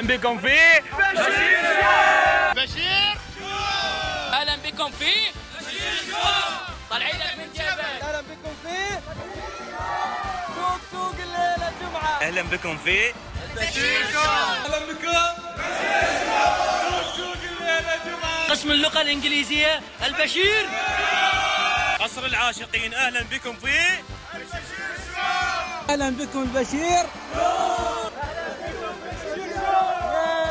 أهلا بكم في بشير أهلا بكم في طالعين لك من جبل. أهلا بكم في سوق سوق الليلة الجمعه أهلا بكم في قسم اللغة الإنجليزية البشير. قصر العاشقين أهلا بكم في أهلا بكم البشير.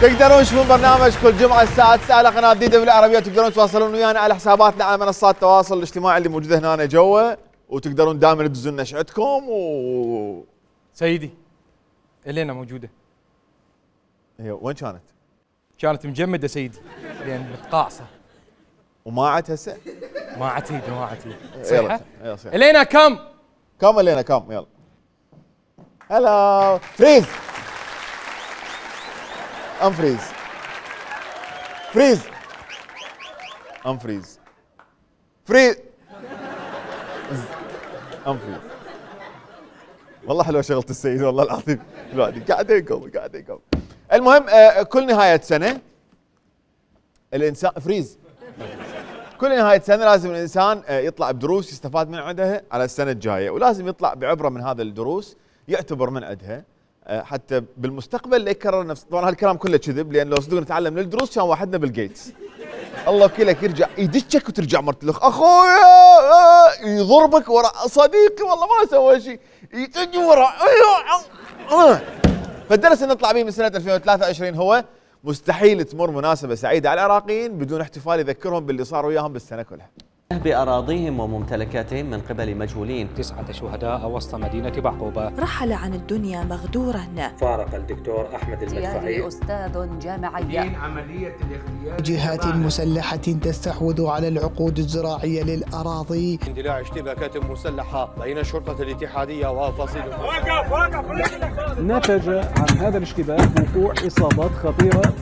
تقدرون تشوفون برنامج كل جمعة الساعة 9 على قناة جديدة بالعربية تقدرون تواصلون ويانا على حساباتنا على منصات التواصل الاجتماعي اللي موجودة هنا جوا. وتقدرون دائما تدزون نشعتكم و سيدي إلينا موجودة. هي وين كانت؟ كانت مجمدة سيدي لأن متقاعصه وما عاد هسه؟ ما عتيد ما عتيد صحيح. إلينا كم؟ كم علينا كم؟ يلا. هلا. فريز ام فريز فريز ام فريز فريز ام فريز والله حلوة شغلة السيد والله العظيم. الواحد قاعد يقوم قاعد يقوم المهم آه، كل نهاية سنة الإنسان فريز كل نهاية سنة لازم الإنسان آه، يطلع بدروس يستفاد من عندها على السنة الجاية ولازم يطلع بعبرة من هذا الدروس يعتبر من عندها. حتى بالمستقبل لا يكرر نفس طبعا هالكلام كله كذب لأن لو صدق نتعلم من الدروس كان واحدنا بالجيتس الله وكيلك يرجع يدشك وترجع مرت الاخ أخويا آه، يضربك ورا صديقي والله ما سوى شيء. يتجي ورا آه. فالدرس اللي نطلع به من سنة 2023 هو مستحيل تمر مناسبة سعيدة على العراقيين بدون احتفال يذكرهم باللي صار وياهم بالسنة كلها. بأراضيهم وممتلكاتهم من قبل مجهولين. تسعة شهداء وسط مدينة بعقوبة رحل عن الدنيا مغدورا. فارق الدكتور أحمد المدفعي. أستاذ جامعي جهات مسلحة تستحوذ على العقود الزراعية للأراضي. اندلاع اشتباكات مسلحة بين شرطة الاتحادية وفصيل نتج عن هذا الاشتباك وقوع إصابات خطيرة.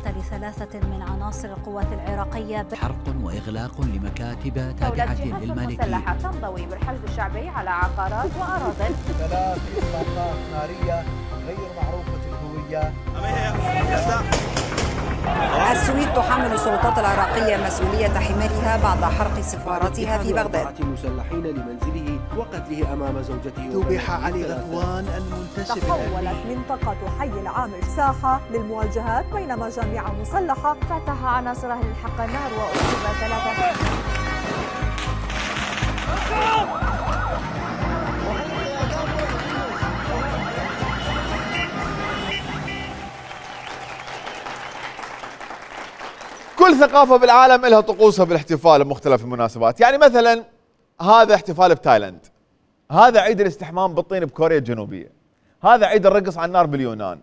مقتل ثلاثة من عناصر القوات العراقية حرق وإغلاق لمكاتب تابعة للمالكية مسلحة تنضوي بالحشد الشعبي على عقارات وأراضٍ ثلاث إطلاقات نارية غير معروفة الهوية. السويد تحمل السلطات العراقية مسؤولية حمايتها بعد حرق سفارتها في بغداد. المسلحين لمنزله وقتله أمام زوجته ذبح علي غفوان المنتسب تحولت منطقة حي العامر ساحة للمواجهات بين مجاميع مسلحة فتح عناصر أهل الحق النار وأصيب ثلاثة. كل ثقافة بالعالم لها طقوسها بالاحتفال بمختلف المناسبات. يعني مثلا هذا احتفال بتايلاند هذا عيد الاستحمام بالطين بكوريا الجنوبية. هذا عيد الرقص على النار باليونان.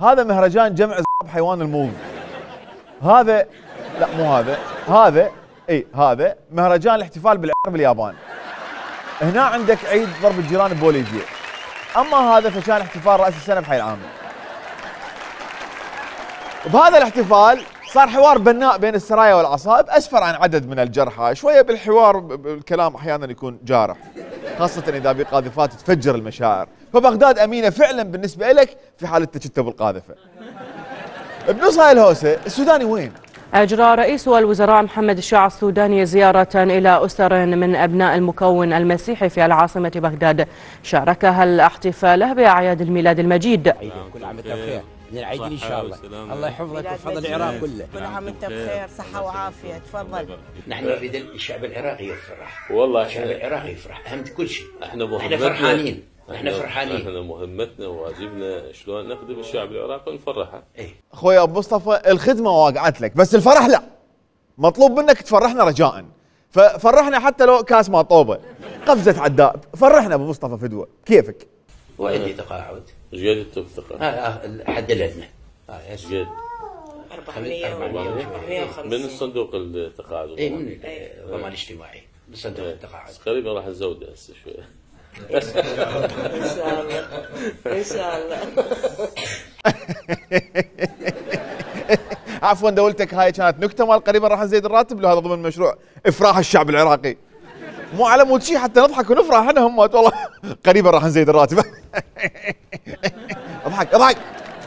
هذا مهرجان جمع حيوان الموظ هذا لا مو هذا. هذا إي هذا مهرجان الاحتفال بالعر باليابان. هنا عندك عيد ضرب الجيران ببوليفيا. أما هذا فكان احتفال رأس السنة بحي العامر بهذا الاحتفال صار حوار بناء بين السرايا والعصائب أسفر عن عدد من الجرحى. شوية بالحوار بالكلام أحيانا يكون جارح خاصة إذا بقاذفات تفجر المشاعر. فبغداد أمينة فعلا بالنسبة لك في حال انت كنت بالقاذفة. بنص هاي الهوسة السوداني وين؟ أجرى رئيس الوزراء محمد الشاع السوداني زيارة إلى أسر من أبناء المكون المسيحي في العاصمة بغداد. شاركها الاحتفال بأعياد الميلاد المجيد. كل عام بخير. من العيدين إن شاء الله. الله يحفظك ويحفظ العراق كله. كل عام وأنت بخير صحة وعافية. تفضل. نحن نريد الشعب العراقي يفرح. والله الشعب العراقي يفرح. أهم كل شيء. إحنا إحنا فرحانين. إحنا فرحانين. إحنا مهمتنا وواجبنا شلون نخدم الشعب العراقي ونفرحه. أخوي أبو مصطفى الخدمة واقعت لك بس الفرح لا. مطلوب منك تفرحنا رجاء. ففرحنا حتى لو كاس ما طوبه. قفزة عداء. فرحنا أبو مصطفى فدوة. كيفك؟ وعندي تقاعد. جيد التقاعد آه حد الادنى آه جيد 400 من الصندوق التقاعد. اي من الضمان الاجتماعي. من صندوق التقاعد. قريبا راح نزوده هسه شوي إن شاء الله. إن شاء الله. عفوا دولتك هاي كانت نكتة مال قريبا راح نزيد الراتب لهذا ضمن مشروع إفراح الشعب العراقي. مو على مود شيء حتى نضحك ونفرح إحنا هم والله قريبا راح نزيد الراتب اضحك اضحك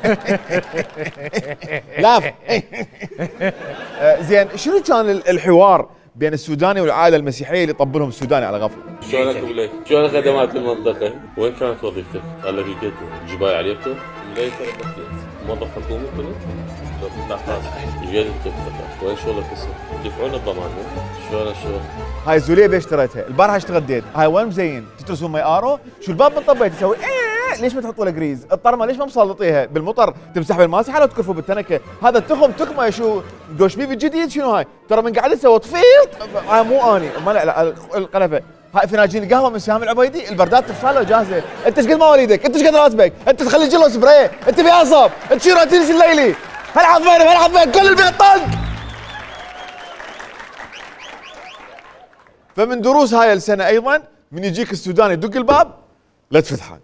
laugh زين شنو كان الحوار بين السوداني والعائلة المسيحية اللي طبلهم السوداني على غفلة شلونك أبو شلون خدمات المنطقة؟ وين كانت وظيفتك؟ قال لك جباي عليكم؟ موظف حكومي كنت؟ خلاص جيت وين شغلك هسه؟ يدفعون الضمان شلون الشغل؟ هاي الزوليه بيش اشتريتها؟ البارحه إيش تغديت؟ هاي وين مزين؟ تترسون مي آرو؟ شو الباب من طبيت تسوي إيه ليش ما تحطوا له جريز؟ الطرمه ليش ما مسلطيها؟ بالمطر تمسح بالماسحه لو تكفوا بالتنكه؟ هذا التخم تكمه شو دوش بيبي الجديد شنو هاي؟ ترى من قاعد تسوي طفيط هاي مو اني ما لا, لا القلفه هاي فناجين القهوه من سهام العبيدي البردات تفصل جاهزه انت إيش قد مواليدك انت إيش قد راتبك انت تخلي جلو سبراي انت بيعصب انت شو الليلي هل حظ بينهم هل حظ بين كل البيت طق فمن دروس هاي السنة أيضا من يجيك السوداني يدق الباب لا تفتحه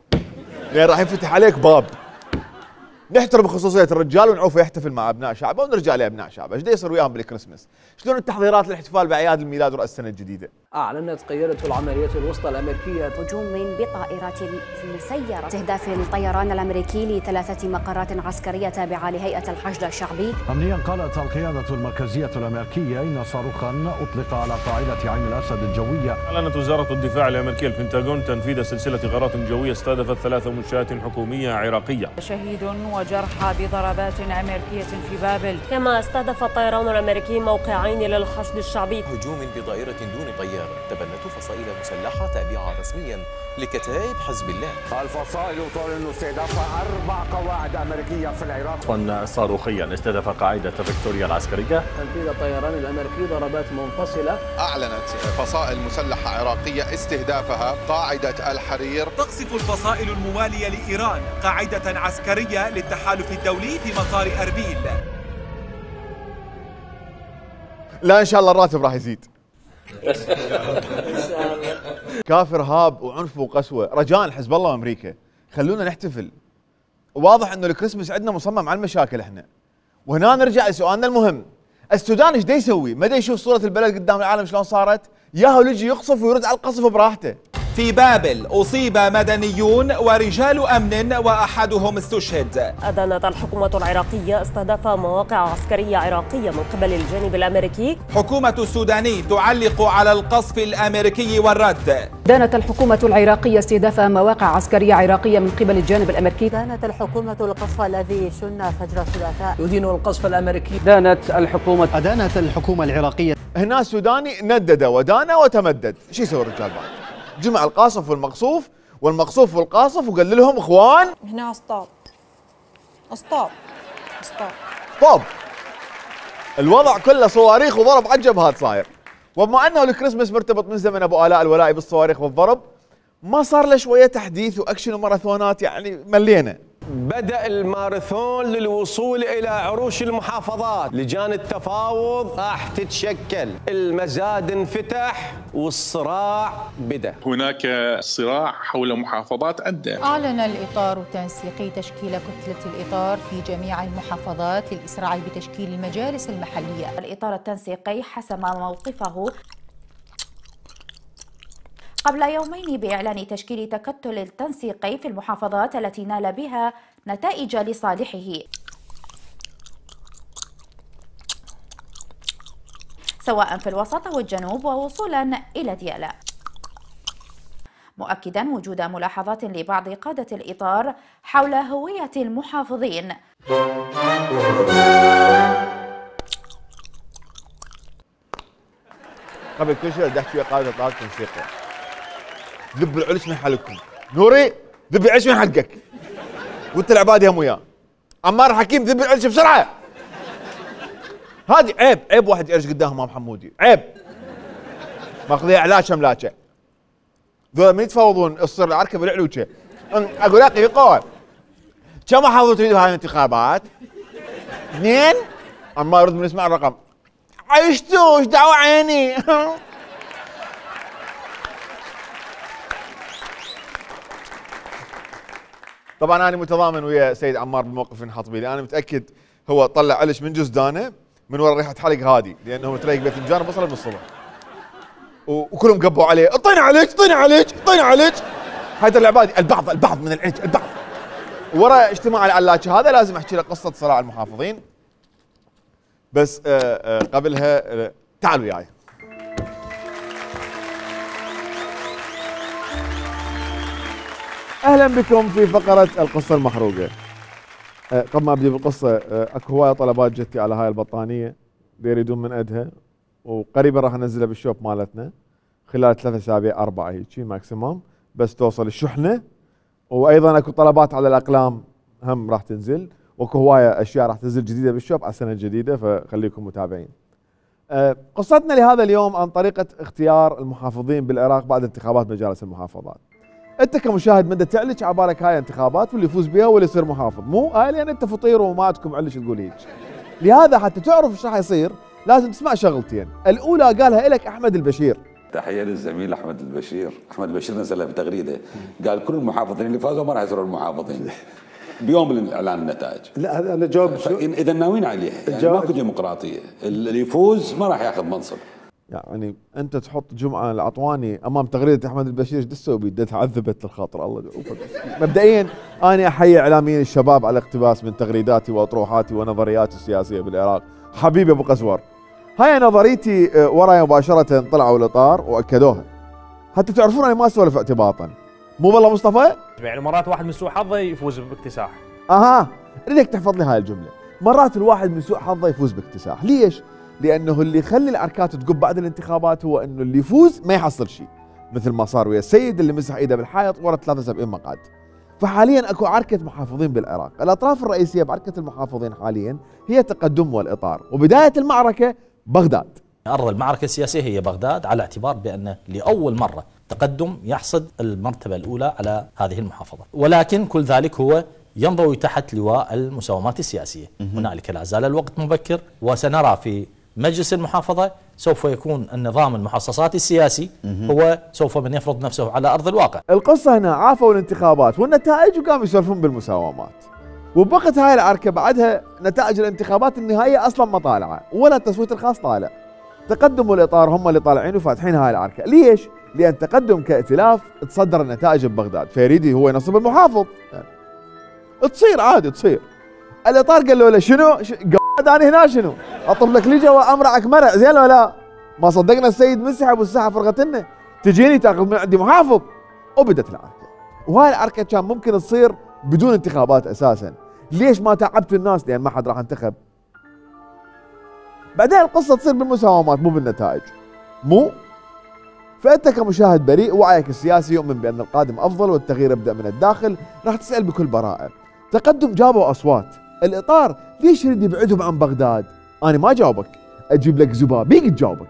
لأن راح ينفتح عليك باب. نحترم خصوصية الرجال ونعوفه يحتفل مع أبناء شعبه ونرجع لأبناء شعبه، إيش يصير وياهم بالكريسماس؟ شلون التحضيرات للاحتفال باعياد الميلاد ورأس السنة الجديدة؟ اعلنت قياده العمليات الوسطى الأمريكية هجوم بطائرات مسيرة استهداف الطيران الأمريكي لثلاثة مقرات عسكرية تابعة لهيئة الحشد الشعبي. امنيا قالت القيادة المركزية الأمريكية إن صاروخا أطلق على قاعدة عين الأسد الجوية. أعلنت وزارة الدفاع الأمريكية البنتاغون تنفيذ سلسلة غارات جوية استهدفت ثلاث منشآت حكومية عراقية. شهيد وجرحى بضربات أمريكية في بابل. كما استهدف الطيران الأمريكي موقعين للحشد الشعبي. هجوم بضائرة دون طيار تبنت فصائل مسلحة تابعة رسميا لكتائب حزب الله. الفصائل تعلن استهداف أربع قواعد أمريكية في العراق. صاروخيا استهدف قاعدة فيكتوريا العسكرية. تنفيذ الطيران الأمريكي ضربات منفصلة. أعلنت فصائل مسلحة عراقية استهدافها قاعدة الحرير. تقصف الفصائل الموالية لإيران قاعدة عسكرية للتحالف الدولي في مطار أربيل. لا إن شاء الله الراتب راح يزيد. كافر هاب وعنف وقسوة. رجاء حزب الله وأمريكا. خلونا نحتفل. واضح إنه الكريسماس عندنا مصمم على المشاكل إحنا. وهنا نرجع لسؤالنا المهم. السودان إيش يسوي؟ ما يشوف صورة البلد قدام العالم شلون صارت؟ ياهو يجي يقصف ويرد على القصف براحته. في بابل أصيب مدنيون ورجال أمن وأحدهم استشهد. أدانت الحكومة العراقية استهداف مواقع عسكرية عراقية من قبل الجانب الأمريكي. حكومة السوداني تعلق على القصف الأمريكي والرد. دانت الحكومة العراقية استهداف مواقع عسكرية عراقية من قبل الجانب الأمريكي. دانت الحكومة القصف الذي شن فجر الثلاثاء. يدين القصف الأمريكي. دانت الحكومة أدانت الحكومة العراقية. هنا السوداني ندد ودان وتمدد. شو يسوي الرجال بعد؟ جمع القاصف والمقصوف والمقصوف والقاصف وقال لهم إخوان. هنا اسطاب اسطاب اسطاب طب. الوضع كله صواريخ وضرب على الجبهات صاير. وبما أنه الكريسماس مرتبط من زمن أبو آلاء الولائي بالصواريخ والضرب ما صار له شوية تحديث وأكشن وماراثونات يعني ملينا. بدأ الماراثون للوصول إلى عروش المحافظات. لجان التفاوض راح تتشكل. المزاد انفتح والصراع بدأ. هناك صراع حول محافظات عدة. أعلن الإطار التنسيقي تشكيل كتلة الإطار في جميع المحافظات للإسراع بتشكيل المجالس المحلية. الإطار التنسيقي حسم موقفه قبل يومين بإعلان تشكيل تكتل التنسيقي في المحافظات التي نال بها نتائج لصالحه. سواء في الوسط أو الجنوب ووصولا إلى ديالا. مؤكدا وجود ملاحظات لبعض قادة الإطار حول هوية المحافظين. قبل كل شيء بدي أحكي قاده قاده الموسيقى ذب العلش من حلقكم. نوري ذب العلش من حلقك. وانت العبادي هم وياه عمار حكيم ذب العلش بسرعة. هذه عيب عيب واحد يعرش قدام امام حمودي. عيب. ماخذين علاشه ملاكه ذولا من يتفاوضون الصر العركة بالعلوكه أقول لك قوه كم محافظه تريدوا هاي الانتخابات؟ اثنين؟ ما يرد من يسمع الرقم. عيشتوا إيش دعوة عيني؟ طبعا أنا متضامن ويا سيد عمار بالموقف اللي انحط بيه أنا متأكد هو طلع علش من جزدانه من ورا ريحة حلق هادي لأنه متريق باذنجان وصل من الصبح. وكلهم قبوا عليه اعطينا عليك اعطينا عليك اعطينا عليك. هاي العبادي البعض البعض من العلج البعض. ورا اجتماع العلاج هذا لازم أحكي لك قصة صراع المحافظين. بس آه، آه، قبلها آه، تعالوا وياي. أهلا بكم في فقرة القصة المحروقه قبل ما ابدي بالقصة أكو هواية طلبات جتي على هاي البطانية. يريدون من أدها. وقريبا راح انزلها بالشوب مالتنا. خلال ثلاثة أسابيع أربعة هيك ماكسيموم بس توصل الشحنة. وأيضا أكو طلبات على الأقلام هم راح تنزل. وأكو هواية أشياء راح تنزل جديدة بالشوب على السنة الجديده فخليكم متابعين. أه قصتنا لهذا اليوم عن طريقة اختيار المحافظين بالعراق بعد انتخابات مجالس المحافظات. أنت كمشاهد من تعلج على بالك هاي انتخابات واللي يفوز بها واللي يصير محافظ، مو هاي لأن أنت فطير وما عندكم علش تقول هيك. لهذا حتى تعرف إيش راح يصير لازم تسمع شغلتين، الأولى قالها لك أحمد البشير. تحية للزميل أحمد البشير، أحمد البشير نزلها بتغريده قال كل المحافظين اللي فازوا ما راح يصيرون المحافظين. بيوم الإعلان النتائج. لا أنا جاوب إذا ناويين عليه يعني ماكو ديمقراطية. اللي يفوز ما راح ياخذ منصب. يعني أنت تحط جمعة العطواني أمام تغريدة أحمد البشير إيش تسوي؟ تعذبت الخاطر الله مبدئيا أنا أحيي إعلاميين الشباب على اقتباس من تغريداتي وأطروحاتي ونظرياتي السياسية بالعراق. حبيبي أبو قسور هاي نظريتي آه، وراي مباشرة طلعوا الاطار وأكدوها. حتى تعرفون أنا ما أسولف اعتباطا. مو والله مصطفى؟ يعني مرات واحد من سوء حظه يفوز باكتساح. أها أريدك تحفظ لي هاي الجملة. مرات الواحد من سوء حظه يفوز باكتساح. ليش؟ لأنه اللي يخلي الأركات تقب بعد الانتخابات هو إنه اللي يفوز ما يحصل شيء. مثل ما صار ويا السيد اللي مسح إيده بالحائط ورا 73 مقعد. فحاليا أكو عركة محافظين بالعراق. الأطراف الرئيسية بعركة المحافظين حاليا هي تقدم والإطار. وبداية المعركة بغداد. أرض المعركة السياسية هي بغداد على اعتبار بأن لأول مرة تقدم يحصد المرتبة الأولى على هذه المحافظة. ولكن كل ذلك هو ينضوي تحت لواء المساومات السياسية. هنالك لا زال الوقت مبكر وسنرى في مجلس المحافظة سوف يكون النظام المحصصات السياسي هو سوف من يفرض نفسه على أرض الواقع القصة هنا عافوا الانتخابات والنتائج وقاموا يسولفون بالمساومات وبقت هاي العركة بعدها نتائج الانتخابات النهائية أصلا ما طالعة ولا التصويت الخاص طالع تقدم الاطار هم اللي طالعين وفاتحين هاي العركة، ليش؟ لأن تقدم كائتلاف تصدر النتائج ببغداد، فيريدي هو ينصب المحافظ. تصير عادي تصير. الاطار قال له شنو؟ قاعد أنا هنا شنو؟ اطلب لك لجا وامرعك مرع زين ولا لا؟ ما صدقنا السيد منسحب والساحه فرغت لنا. تجيني تاخذ من عندي محافظ وبدت العركة. وهاي العركة كان ممكن تصير بدون انتخابات أساسا. ليش ما تعبت الناس؟ لأن ما حد راح انتخب. بعدين القصة تصير بالمساومات مو بالنتائج مو فأنت كمشاهد بريء وعيك السياسي يؤمن بأن القادم أفضل والتغيير يبدأ من الداخل راح تسأل بكل براءة تقدم جابوا أصوات الإطار. ليش يريد يبعدهم عن بغداد؟ أنا ما جاوبك. أجيب لك زبابيق تجاوبك.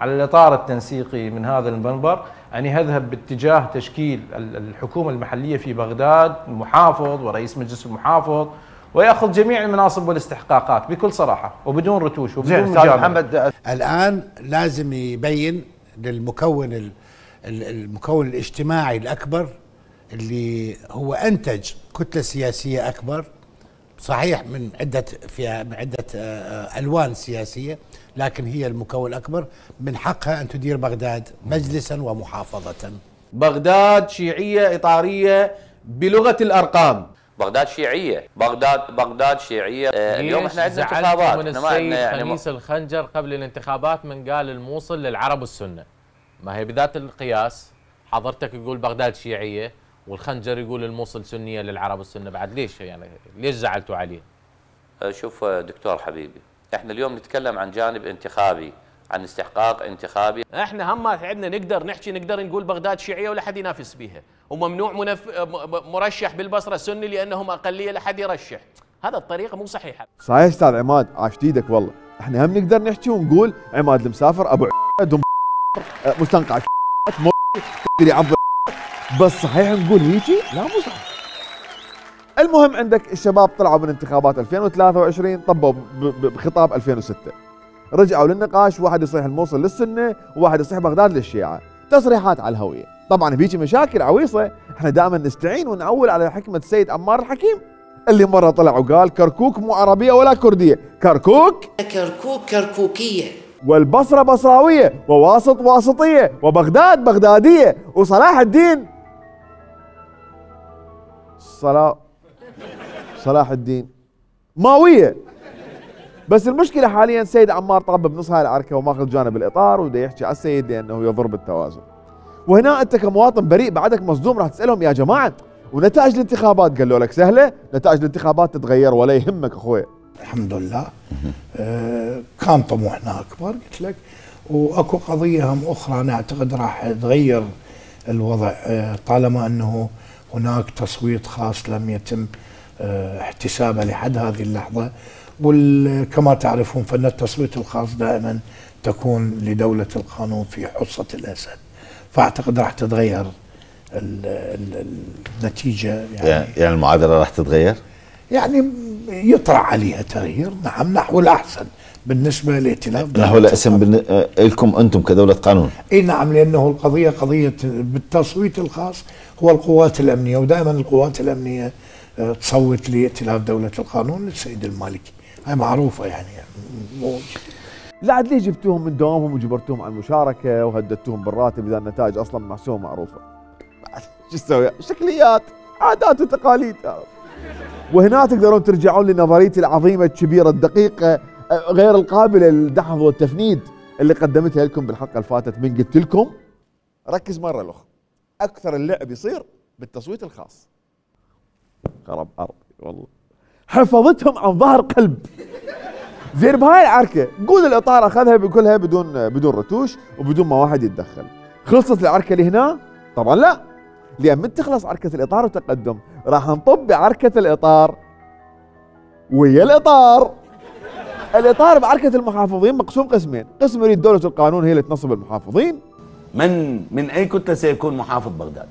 على الإطار التنسيقي من هذا المنبر ان يذهب باتجاه تشكيل الحكومة المحلية في بغداد المحافظ ورئيس مجلس المحافظ ويأخذ جميع المناصب والاستحقاقات بكل صراحة وبدون رتوش وبدون مجاملة. محمد الآن لازم يبين للمكون المكون الاجتماعي الأكبر اللي هو أنتج كتلة سياسية أكبر صحيح من عدة في من عدة آه، ألوان سياسية لكن هي المكون الأكبر. من حقها أن تدير بغداد مجلسا ومحافظه. بغداد شيعية إطارية بلغة الأرقام. بغداد شيعية. بغداد بغداد شيعية. آه اليوم إحنا عندنا انتخابات. من السيد يعني خميس الخنجر قبل الانتخابات من قال الموصل للعرب والسنة ما هي بذات القياس؟ حضرتك يقول بغداد شيعية. والخنجر يقول الموصل سنية للعرب والسنة بعد ليش يعني؟ ليش زعلتوا عليه؟ آه، شوف دكتور حبيبي إحنا اليوم نتكلم عن جانب انتخابي عن استحقاق انتخابي. إحنا هم عندنا نقدر نحكي نقدر نقول بغداد شيعية ولا حد ينافس بيها. وممنوع منف... مرشح بالبصرة سني لأنهم أقلية لحد يرشح. هذا الطريقة مو صحيحة. صحيح أستاذ عماد عاش إيدك والله. إحنا هم نقدر نحكي ونقول عماد المسافر أبو دم آه، مستنقع تدري عض بس صحيح نقول هيجي؟ لا مو صح المهم عندك الشباب طلعوا من انتخابات 2023 طبوا بخطاب 2006 رجعوا للنقاش واحد يصيح الموصل للسنة وواحد يصيح بغداد للشيعة. تصريحات على الهوية. طبعا بيجي مشاكل عويصة. إحنا دائما نستعين ونعول على حكمة السيد عمار الحكيم اللي مرة طلع وقال كركوك مو عربية ولا كردية. كركوك؟ كركوك كركوكية. والبصرة بصراوية وواسط واسطية وبغداد بغدادية وصلاح الدين صلاح صلاح الدين. ماوية. بس المشكلة حاليا سيد عمار طاب بنص هاي العركة وماخذ جانب الإطار وده يحكي على السيد لأنه يضر بالتوازن. وهنا أنت كمواطن بريء بعدك مصدوم راح تسألهم يا جماعة ونتائج الانتخابات قالوا لك سهلة نتائج الانتخابات تتغير ولا يهمك أخوي. الحمد لله. آه، كان طموحنا اكبر قلت لك. وأكو قضية هم أخرى أنا أعتقد راح تغير الوضع آه، طالما إنه هناك تصويت خاص لم يتم آه، احتسابه لحد هذه اللحظة. وكما تعرفون فإن التصويت الخاص دائما تكون لدولة القانون في حصة الأسد. فأعتقد راح تتغير ال- ال- النتيجة يعني يعني يعني المعادلة راح تتغير؟ يعني يطرح عليها تغيير. نعم نحو الأحسن. بالنسبة لائتلاف نحو الاسم بالن- آه، لكم أنتم كدولة قانون. إي نعم لأنه القضية قضية بالتصويت الخاص هو القوات الأمنية ودائما القوات الأمنية آه، تصوت لائتلاف دولة القانون للسيد المالكي. هاي معروفة يعني. لا عاد ليه جبتوهم من دوامهم وجبرتوهم على المشاركة وهددتوهم بالراتب إذا النتائج أصلا محسومه معروفة. شو تسوي؟ شكليات عادات وتقاليد. وهنا تقدرون ترجعون لنظريتي العظيمة الكبيرة الدقيقة غير القابله للدحض والتفنيد اللي قدمتها لكم بالحلقة اللي فاتت من قلت لكم. ركز مرة الأخ. أكثر اللعب يصير بالتصويت الخاص. خرب ارضي والله. حفظتهم عن ظهر قلب. زين بهاي العركة. قول الإطار أخذها بكلها بدون بدون رتوش وبدون ما واحد يتدخل. خلصت العركة اللي هنا طبعا لا. لأن من تخلص عركة الإطار وتقدم راح نطب بعركة الإطار. ويا الإطار. الاطار بعركة المحافظين مقسوم قسمين. قسم يريد دولة القانون هي اللي تنصب المحافظين. من من أي كتله سيكون محافظ بغداد؟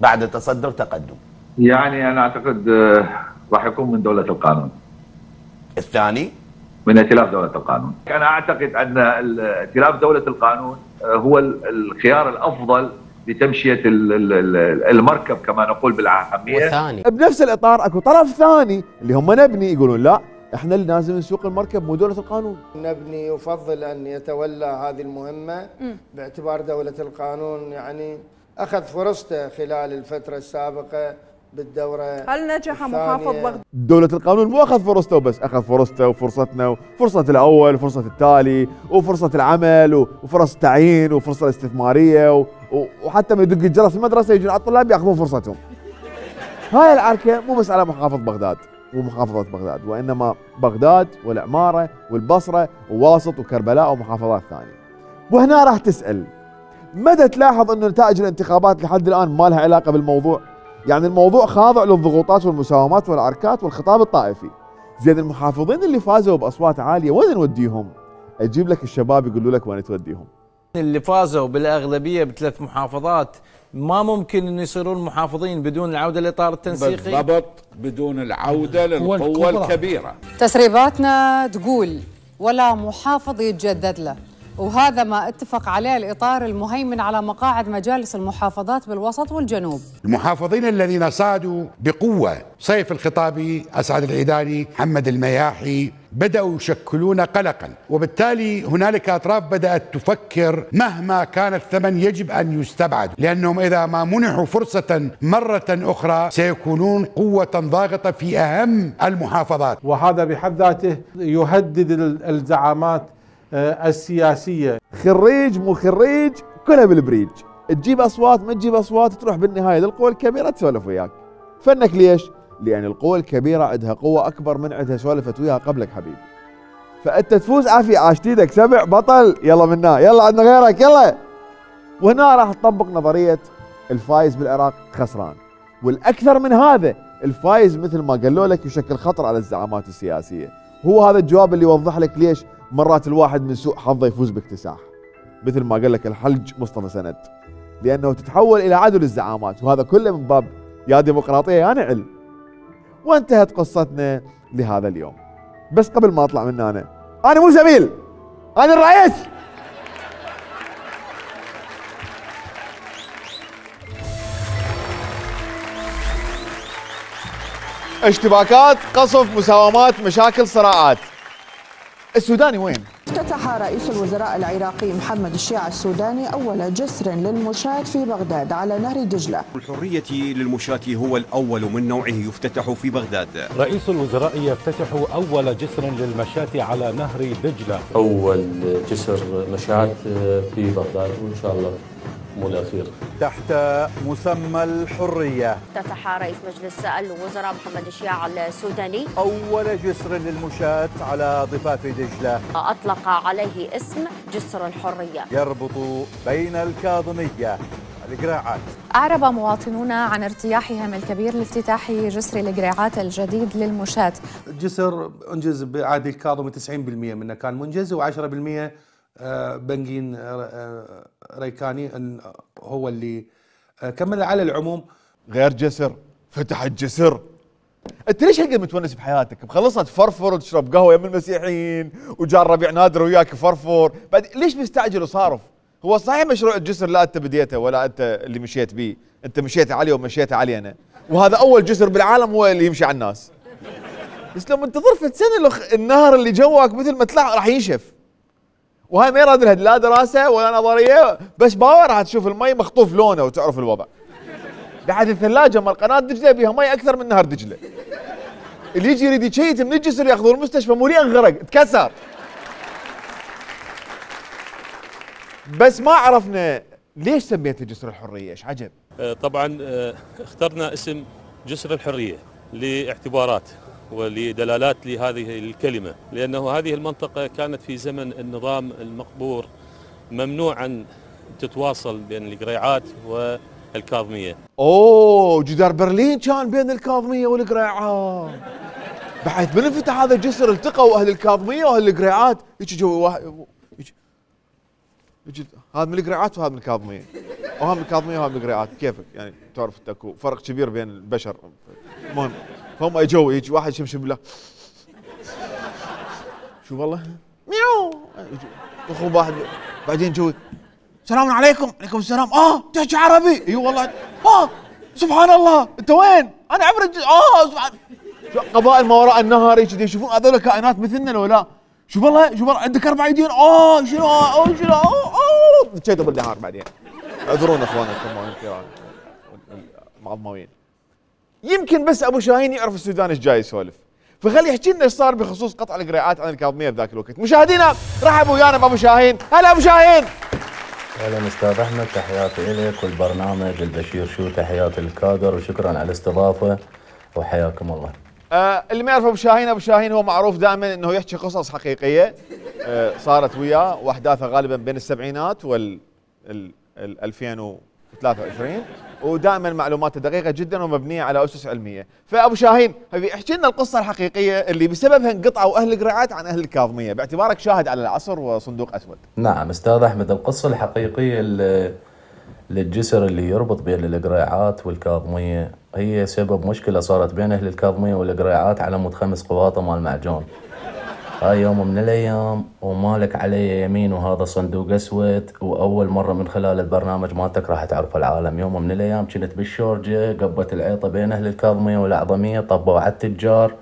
بعد تصدر تقدم. يعني أنا أعتقد آه، راح يكون من دولة القانون. الثاني؟ من ائتلاف دولة القانون. أنا أعتقد أن ائتلاف دولة القانون آه، هو ال- الخيار الأفضل لتمشية ال- ال- ال- المركب كما نقول بالعاميه بنفس الإطار أكو طرف ثاني اللي هم نبني يقولون لا إحنا اللي لازم نسوق المركب مو دولة القانون نبني يفضل أن يتولى هذه المهمة باعتبار دولة القانون يعني أخذ فرصته خلال الفترة السابقة بالدورة هل نجح. محافظ بغداد دولة القانون مو أخذ فرصته بس أخذ فرصته وفرصتنا وفرصة الأول وفرصة التالي وفرصة العمل وفرص التعيين وفرصة الاستثمارية وحتى من يدق الجرس المدرسة يجون على الطلاب يأخذون فرصتهم. هاي العركة مو بس على محافظ بغداد ومحافظة بغداد وإنما بغداد والعمارة والبصرة وواسط وكربلاء ومحافظات ثانية. وهنا راح تسأل مدى تلاحظ إنه نتائج الانتخابات لحد الآن ما لها علاقة بالموضوع؟ يعني الموضوع خاضع للضغوطات والمساومات والعركات والخطاب الطائفي زين المحافظين اللي فازوا بأصوات عالية وين نوديهم أجيب لك الشباب يقولوا لك وين توديهم اللي فازوا بالأغلبية بثلاث محافظات ما ممكن إنه يصيرون محافظين بدون العودة للاطار التنسيقي؟ بالضبط بدون العودة للقوة الكبيرة. تسريباتنا تقول ولا محافظ يتجدد له. وهذا ما اتفق عليه الإطار المهيمن على مقاعد مجالس المحافظات بالوسط والجنوب. المحافظين الذين صعدوا بقوة صيف الخطابي أسعد العيداني محمد المياحي بدأوا يشكلون قلقا. وبالتالي هنالك أطراف بدأت تفكر مهما كان الثمن يجب أن يستبعد. لأنهم إذا ما منحوا فرصة مرة أخرى سيكونون قوة ضاغطة في أهم المحافظات. وهذا بحد ذاته يهدد ال- الزعامات آه، السياسية. خريج مو خريج كلها بالبريج. تجيب أصوات ما تجيب أصوات تروح بالنهاية للقوى الكبيرة تسولف وياك. فنك ليش؟ لأن القوى الكبيرة عندها قوة أكبر من عندها سولفت وياها قبلك حبيبي. فأنت تفوز عافية عاشت إيدك سبع بطل. يلا منا. يلا عندنا غيرك يلا. وهنا راح تطبق نظرية الفايز بالعراق خسران. والأكثر من هذا الفايز مثل ما قالوا لك يشكل خطر على الزعامات السياسية. هو هذا الجواب اللي يوضح لك ليش مرات الواحد من سوء حظه يفوز باكتساح. مثل ما قال لك الحجي مصطفى سند. لأنه تتحول إلى عدو للزعامات وهذا كله من باب يا ديمقراطية يا نعل. وانتهت قصتنا لهذا اليوم. بس قبل ما أطلع من هنا أنا مو سبيل أنا الرئيس! اشتباكات قصف مساومات مشاكل صراعات. السوداني وين؟ افتتح رئيس الوزراء العراقي محمد الشيع السوداني أول جسر للمشاة في بغداد على نهر دجلة. الحرية للمشاة هو الأول من نوعه يفتتح في بغداد. رئيس الوزراء يفتتح أول جسر للمشاة على نهر دجلة. أول جسر مشاة في بغداد وإن شاء الله الأخير تحت مسمى الحرية. افتتح رئيس مجلس الوزراء محمد الشياع السوداني. أول جسر للمشاة على ضفاف دجلة. أطلق عليه اسم جسر الحرية. يربط بين الكاظمية القراعات أعرب مواطنون عن ارتياحهم الكبير لافتتاح جسر القريعات الجديد للمشاة. الجسر أنجز بعادي الكاظمي 90% منه. كان منجز و10% بنجين ريكاني أن هو اللي كمل على العموم غير جسر فتح الجسر أنت ليش هالقد متونس بحياتك؟ مخلصها تفرفر وتشرب قهوة يم المسيحيين وجاء الربيع نادر وياك يفرفر، بعد ليش مستعجل وصارف؟ هو صحيح مشروع الجسر لا أنت بديته ولا أنت اللي مشيت به، أنت مشيت عليه ومشيت علي أنا، وهذا أول جسر بالعالم هو اللي يمشي على الناس. بس لو منتظر في سنه النهر اللي جواك مثل ما طلع راح ينشف. وهاي ما يراد لها لا دراسة ولا نظرية بس باوع راح تشوف المي مخطوف لونه وتعرف الوضع. بعد الثلاجة مال قناة دجلة بيها مي أكثر من نهر دجلة. اللي يجي يريد يشمر من الجسر ياخذوه المستشفى مو انغرق تكسر. بس ما عرفنا ليش سميته جسر الحرية إيش عجب؟ طبعا اخترنا اسم جسر الحرية لإعتبارات. ولدلالات لهذه الكلمة لأنه هذه المنطقة كانت في زمن النظام المقبور ممنوع أن تتواصل بين القريعات والكاظمية. أوه جدار برلين كان بين الكاظمية والقريعات بحيث من انفتح هذا الجسر التقوا أهل الكاظمية وأهل القريعات. يجي جو واحد يجي هذا من القريعات وهذا من الكاظمية. وهذا من الكاظمية وهذا من القريعات. كيفك؟ يعني تعرف أكو فرق كبير بين البشر. المهم فهم اجوا يجي واحد شمشم له شو والله ميو اخو واحد بعدين جوي السلام عليكم عليكم السلام آه تحكي عربي اي والله آه سبحان الله انت وين أنا الج... آه سبحان قبائل ما وراء النهر يشوفون هذول كائنات مثلنا لو لا شو والله شو والله عندك أربع ايدين آه شنو آه شنو آه آه شيتوا بالنهار بعدين اعذرونا اخوانكم الكرام معظمين يمكن بس أبو شاهين يعرف السودان إيش جاي يسولف. فخلي يحكي لنا إيش صار بخصوص قطع القريعات عن الكاظمية بذاك الوقت. مشاهدينا رحبوا ويانا بابو شاهين. هلا أبو شاهين. أهلا أستاذ أحمد تحياتي لك والبرنامج البشير شو تحياتي للكادر وشكرا على الاستضافة وحياكم الله. آه اللي ما يعرف أبو شاهين أبو شاهين هو معروف دائما إنه يحكي قصص حقيقية. آه صارت وياه وأحداثها غالبا بين السبعينات وال ال 2023 ودائما معلوماته دقيقة جدا ومبنية على أسس علمية. فأبو شاهين احكي لنا القصة الحقيقية اللي بسببها انقطعوا أهل القريعات عن أهل الكاظمية. باعتبارك شاهد على العصر وصندوق أسود. نعم أستاذ أحمد القصة الحقيقية للجسر اللي يربط بين القريعات والكاظمية هي سبب مشكلة صارت بين أهل الكاظمية والقريعات على مود خمس قواطه مال معجون. هاي يوم من الأيام ومالك علي يمين وهذا صندوق أسود وأول مرة من خلال البرنامج مالتك راح تعرف العالم. يوم من الأيام كنت بالشورجة قبت العيطة بين أهل الكاظمية والأعظمية طبوا على التجار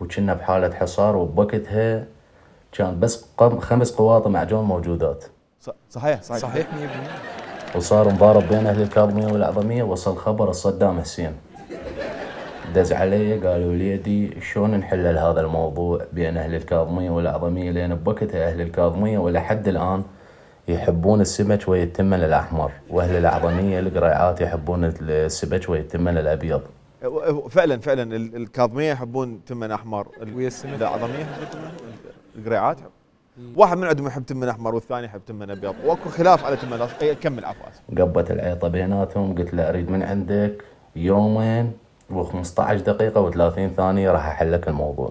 وكنا بحالة حصار وبوقتها. كان بس خمس قواطع معجون موجودات. صحيح صحيح. صحيح 100% وصار مضارب بين أهل الكاظمية والأعظمية وصل خبر الصدام حسين. دز علي قالوا لي دي شلون نحل هذا الموضوع بين أهل الكاظمية والاعظميه لأن بوقتها أهل الكاظمية ولحد الآن يحبون السمك ويتمن الأحمر وأهل الاعظميه القريعات يحبون السمك ويتمن الأبيض. فعلا فعلا الكاظمية يحبون تمن أحمر ويا السمك؟ الاعظميه القريعات واحد من عندهم يحب تمن أحمر والثاني يحب تمن أبيض. وأكو خلاف على تمن كمل عفوا. قبت العيطة بيناتهم قلت له أريد من عندك يومين و15 دقيقة و30 ثانية راح أحل لك الموضوع.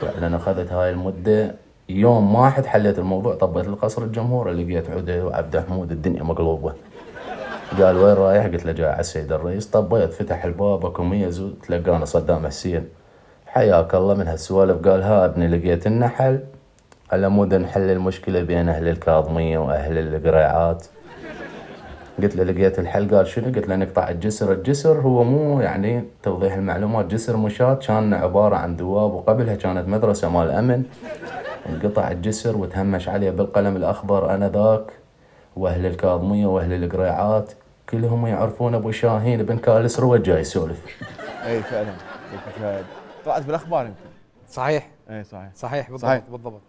فعلا أخذت هاي المدة يوم واحد حليت الموضوع طبيت القصر الجمهور لقيت عدي وعبد حمود الدنيا مقلوبة. قال وين رايح؟ قلت له جاي على السيد الرئيس. طبيت فتح الباب أكو ميز تلقانا صدام حسين. حياك الله من هالسوالف. قال ها ابني لقيت النحل على مود نحل المشكلة بين أهل الكاظمية وأهل القريعات. قلت له لقيت الحل قال شنو؟ قلت له نقطع الجسر، الجسر هو مو يعني توضيح المعلومات جسر مشاة كان عبارة عن دواب وقبلها كانت مدرسة مال أمن. انقطع الجسر وتهمش عليه بالقلم الأخضر انذاك وأهل الكاظمية وأهل القريعات كلهم يعرفون أبو شاهين بن كالس روى جاي يسولف. إي فعلا. طلعت بالأخبار يمكن. صحيح. إي صحيح. صحيح بالضبط صحيح. بالضبط.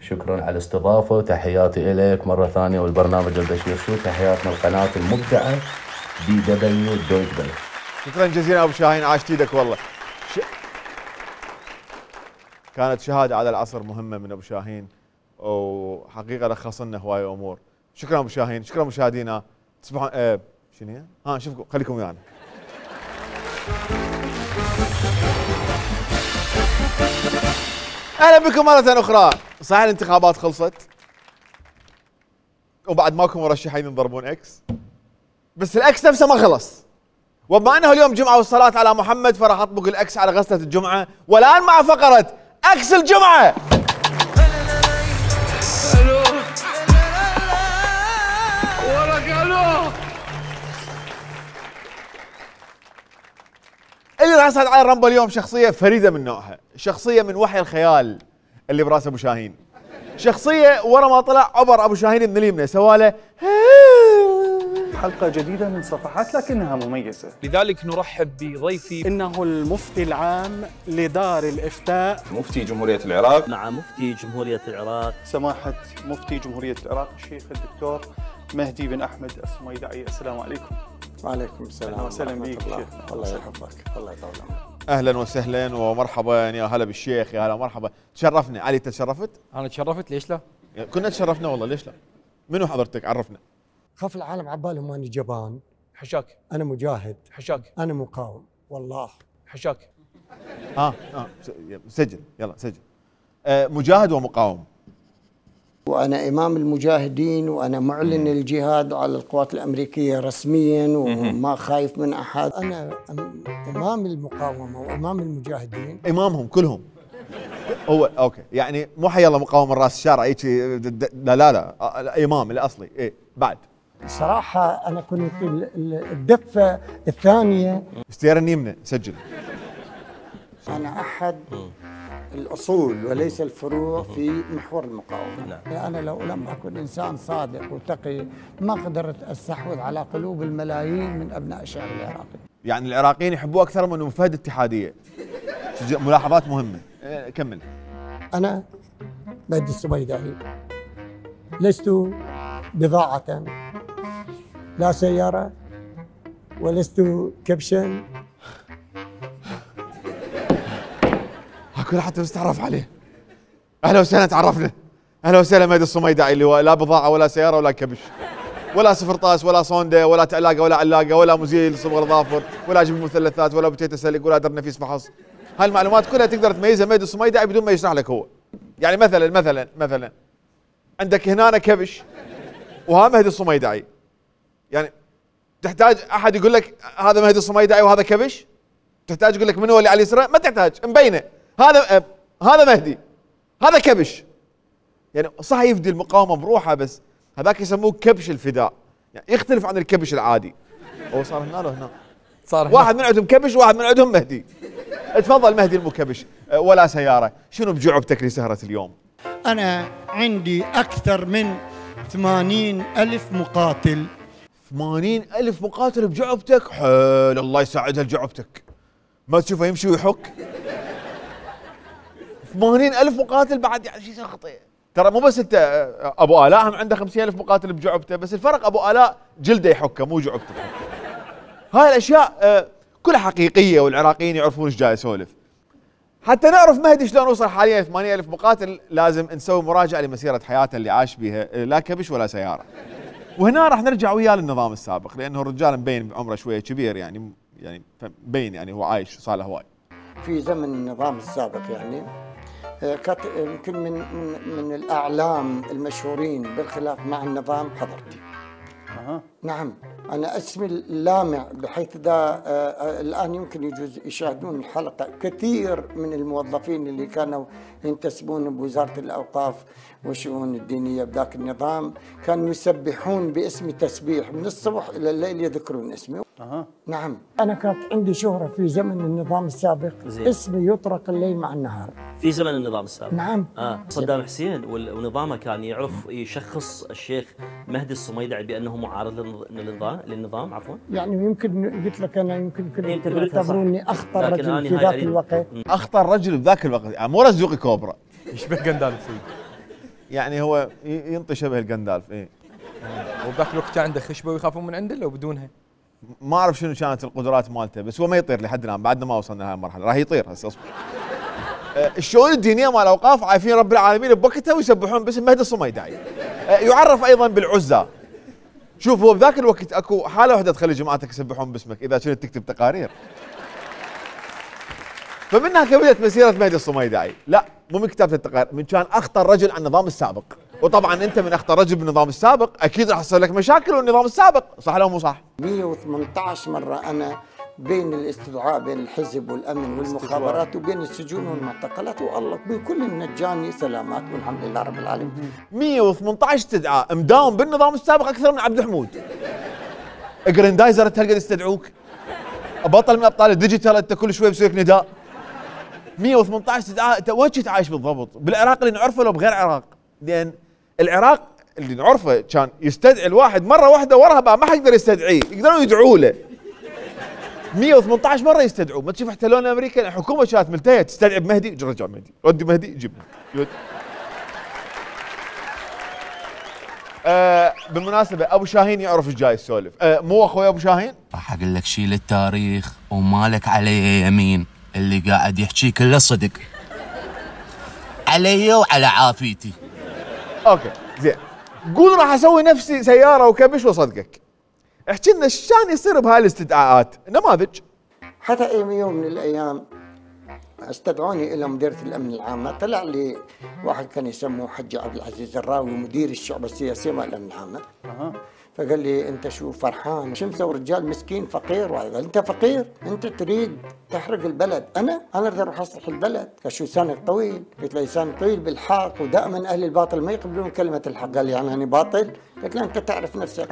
شكرا على الاستضافة. وتحياتي إليك مرة ثانية والبرنامج البشير شو تحياتنا القناة المبدعة دي دبليو دويتشه فيله. شكرا جزيلا أبو شاهين. عاشت إيدك والله. ش... كانت شهادة على العصر مهمة من أبو شاهين وحقيقة لخص لنا هواي امور شكرا أبو شاهين. شكرا مشاهدينا. تصبحون آه شنو؟ ها شوفكم خليكم ويانا. أهلا بكم مرة أخرى. صحيح الانتخابات خلصت. وبعد ماكو مرشحين ينضربون X بس ال X نفسه ما خلص. وبما إنه اليوم جمعة والصلاة على محمد فراح أطبق ال X على غسلة الجمعة. والآن مع فقرة X الجمعة. اللي راح على الرامبل اليوم شخصية فريدة من نوعها. شخصية من وحي الخيال. اللي براس أبو شاهين. شخصية ورا ما طلع عبر أبو شاهين من اليمنى سواله حلقة جديدة من صفحات لكنها مميزة. لذلك نرحب بضيفي. إنه المفتي العام لدار الإفتاء. مفتي جمهورية العراق. مع مفتي جمهورية العراق. سماحة مفتي جمهورية العراق الشيخ الدكتور مهدي بن أحمد السميدعي. السلام عليكم. وعليكم السلام وسهلا بك الله. يحفظك. الله يطول عمرك. أهلا وسهلا ومرحبا. يا هلا بالشيخ يا هلا مرحبا تشرفنا. علي تشرفت؟ أنا تشرفت. ليش لا؟ كنا تشرفنا والله. ليش لا؟ منو حضرتك؟ عرفنا. خاف العالم عبالهم أني جبان. حشاك. أنا مجاهد. حشاك. أنا مقاوم. والله. حشاك. ها ها س- سجل يلا سجل. آه مجاهد ومقاوم. وأنا إمام المجاهدين وأنا معلن الجهاد على القوات الأمريكية رسميا وما خايف من أحد. أنا إمام المقاومة وإمام المجاهدين. إمامهم كلهم. هو أوكي. يعني مو حي الله مقاوم رأس الشارع هيك لا لا لا. الإمام الأصلي. إيه بعد. صراحة أنا كنت ال- ال- الدفة الثانية. استيار اليمنى سجل. أنا أحد الأصول وليس الفروع في محور المقاومة. نعم. أنا لو لم أكن إنسان صادق وتقي ما قدرت أستحوذ على قلوب الملايين من أبناء الشعب العراقي. يعني العراقيين يحبوه أكثر من مفاد اتحاديه سج- ملاحظات مهمة. آه، كمل. أنا مهدي السبيدعي لست بضاعة لا سيارة ولست كبشا هاكو حتى بس تعرف عليه. أهلا وسهلا تعرفنا. أهلا وسهلا مهدي الصميدعي اللي هو لا بضاعة ولا سيارة ولا كبش. ولا صفر طاس ولا صونده ولا تعلاقه ولا علاقة ولا مزيل صبغ ظافر ولا جيب مثلثات ولا بوتيتا سلق ولا در نفيس فحص هاي المعلومات كلها تقدر تميزها مهدي الصميدعي بدون ما يشرح لك هو. يعني مثلا مثلا مثلا عندك هنا كبش وها مهدي الصميدعي يعني تحتاج أحد يقول لك هذا مهدي الصميدعي وهذا كبش؟ تحتاج يقول لك من هو اللي على اليسرى؟ ما تحتاج مبينة. هذا آه، هذا مهدي هذا كبش. يعني صح يفدي المقاومة بروحه بس هذاك يسموه كبش الفداء. يعني يختلف عن الكبش العادي. هو صار هنا لو هنا؟ صار هنا. واحد من عندهم كبش وواحد من عندهم مهدي. تفضل مهدي المو كبش. آه، ولا سيارة. شنو بجعبتك لسهره اليوم؟ أنا عندي أكثر من ثمانين ألف مقاتل. ثمانين ألف مقاتل بجعبتك حيل الله يساعدها لجعبتك ما تشوفه يمشي ويحك؟ ثمانين ألف مقاتل بعد يعني شيء خطير. ترى مو بس أنت آه، أبو آلاء هم عنده خمسين ألف مقاتل بجعبته بس الفرق أبو آلاء جلده يحكه مو جعبته. هاي الأشياء آه، كلها حقيقية والعراقيين يعرفون إيش جاي يسولف. حتى نعرف مهدي شلون وصل حاليا 8000 مقاتل لازم نسوي مراجعة لمسيرة حياته اللي عاش بها آه، لا كبش ولا سيارة. وهنا راح نرجع وياه للنظام السابق لأنه الرجال مبين عمره شوية كبير يعني يعني مبين يعني هو عايش صار له هواي. في زمن النظام السابق يعني كانت يمكن من من من الأعلام المشهورين بالخلاف مع النظام حضرتي. أه. نعم. أنا اسمي اللامع بحيث ذا آه، آه، الآن يمكن يجوز يشاهدون الحلقة. كثير من الموظفين اللي كانوا ينتسبون بوزارة الأوقاف والشؤون الدينية بذاك النظام كانوا يسبحون باسمي تسبيح من الصبح إلى الليل يذكرون اسمي. أه. نعم. أنا كانت عندي شهرة في زمن النظام السابق. زين. اسمي يطرق الليل مع النهار. في زمن النظام السابق. نعم. آه. صدام حسين ونظامه كان يعرف يشخص الشيخ مهدي الصميدعي بأنه معارض للنظ- للنظام للنظام عفوا. يعني يمكن قلت لك أنا يمكن كنت أنت قلتها صح. يعتبروني أخطر رجل في ذاك الوقت. أخطر رجل بذاك الوقت. يعني مو رزوقي كوبرا. يشبه قندالف يعني هو ينطي شبه القندالف إيه. وبذاك الوقت كان عنده خشبة ويخافون من عنده لو بدونها. ما أعرف شنو كانت القدرات مالته بس هو ما يطير لحد الآن بعدنا ما وصلنا لهذه المرحله راح يطير هسه أصبر. آه، الشؤون الدينية مال الاوقاف عارفين رب العالمين بوقتها ويسبحون باسم مهدي الصميدعي آه، يعرف أيضا بالعزى شوف هو بذاك الوقت أكو حالة واحدة تخلي جماعتك يسبحون باسمك إذا كنت تكتب تقارير. فمنها كبدت مسيرة مهدي الصميدعي لا مو من كتابة التقارير من كان أخطر رجل على النظام السابق. وطبعا أنت من أخطر رجل بالنظام السابق أكيد راح يصير لك مشاكل والنظام السابق صح لو مو صح؟ 118 مرة أنا بين الاستدعاء بين الحزب والأمن والمخابرات وبين السجون والمعتقلات والله من كل نجاني سلامات والحمد لله رب العالمين. 118 استدعاء مداوم بالنظام السابق أكثر من عبد الحمود. جراندايزر انت هالقد يستدعوك. بطل من أبطال الديجيتال أنت كل شوي لك نداء. 118 استدعاء أنت وين كنت عايش بالضبط؟ بالعراق اللي نعرفه لو بغير عراق؟ لأن العراق اللي نعرفه كان يستدعي الواحد مرة واحدة وراها بقى ما حد يقدر يستدعيه يقدرون يدعوا له. 118 مرة يستدعوه. ما تشوف احتلونا أمريكا الحكومة كانت ملتهية تستدعي بمهدي رجع مهدي. ودي مهدي جيب مهدي. آه بالمناسبة أبو شاهين يعرف إيش جاي يسولف. آه مو أخوي أبو شاهين؟ راح أقول لك شيل التاريخ ومالك علي يمين اللي قاعد يحكي كله صدق. علي وعلى عافيتي. أوكي زين. قول راح أسوي نفسي سيارة وكبش واصدقك احكي لنا كان يصير بهاي الاستدعاءات؟ نماذج. حتى يوم من الأيام استدعوني إلى مديرية الأمن العامة طلع لي واحد كان يسموه حج عبد العزيز الراوي مدير الشعبة السياسية مال الأمن العامة فقال لي انت شو فرحان؟ شو مسوي رجال مسكين فقير. وهذا انت فقير. انت تريد تحرق البلد. أنا أنا اريد أروح اصلح البلد. قال شو لسانك طويل. قلت له لسانك طويل بالحق. ودائما أهل الباطل ما يقبلون كلمة الحق. قال لي يعني أنا باطل. قلت له أنت تعرف نفسك.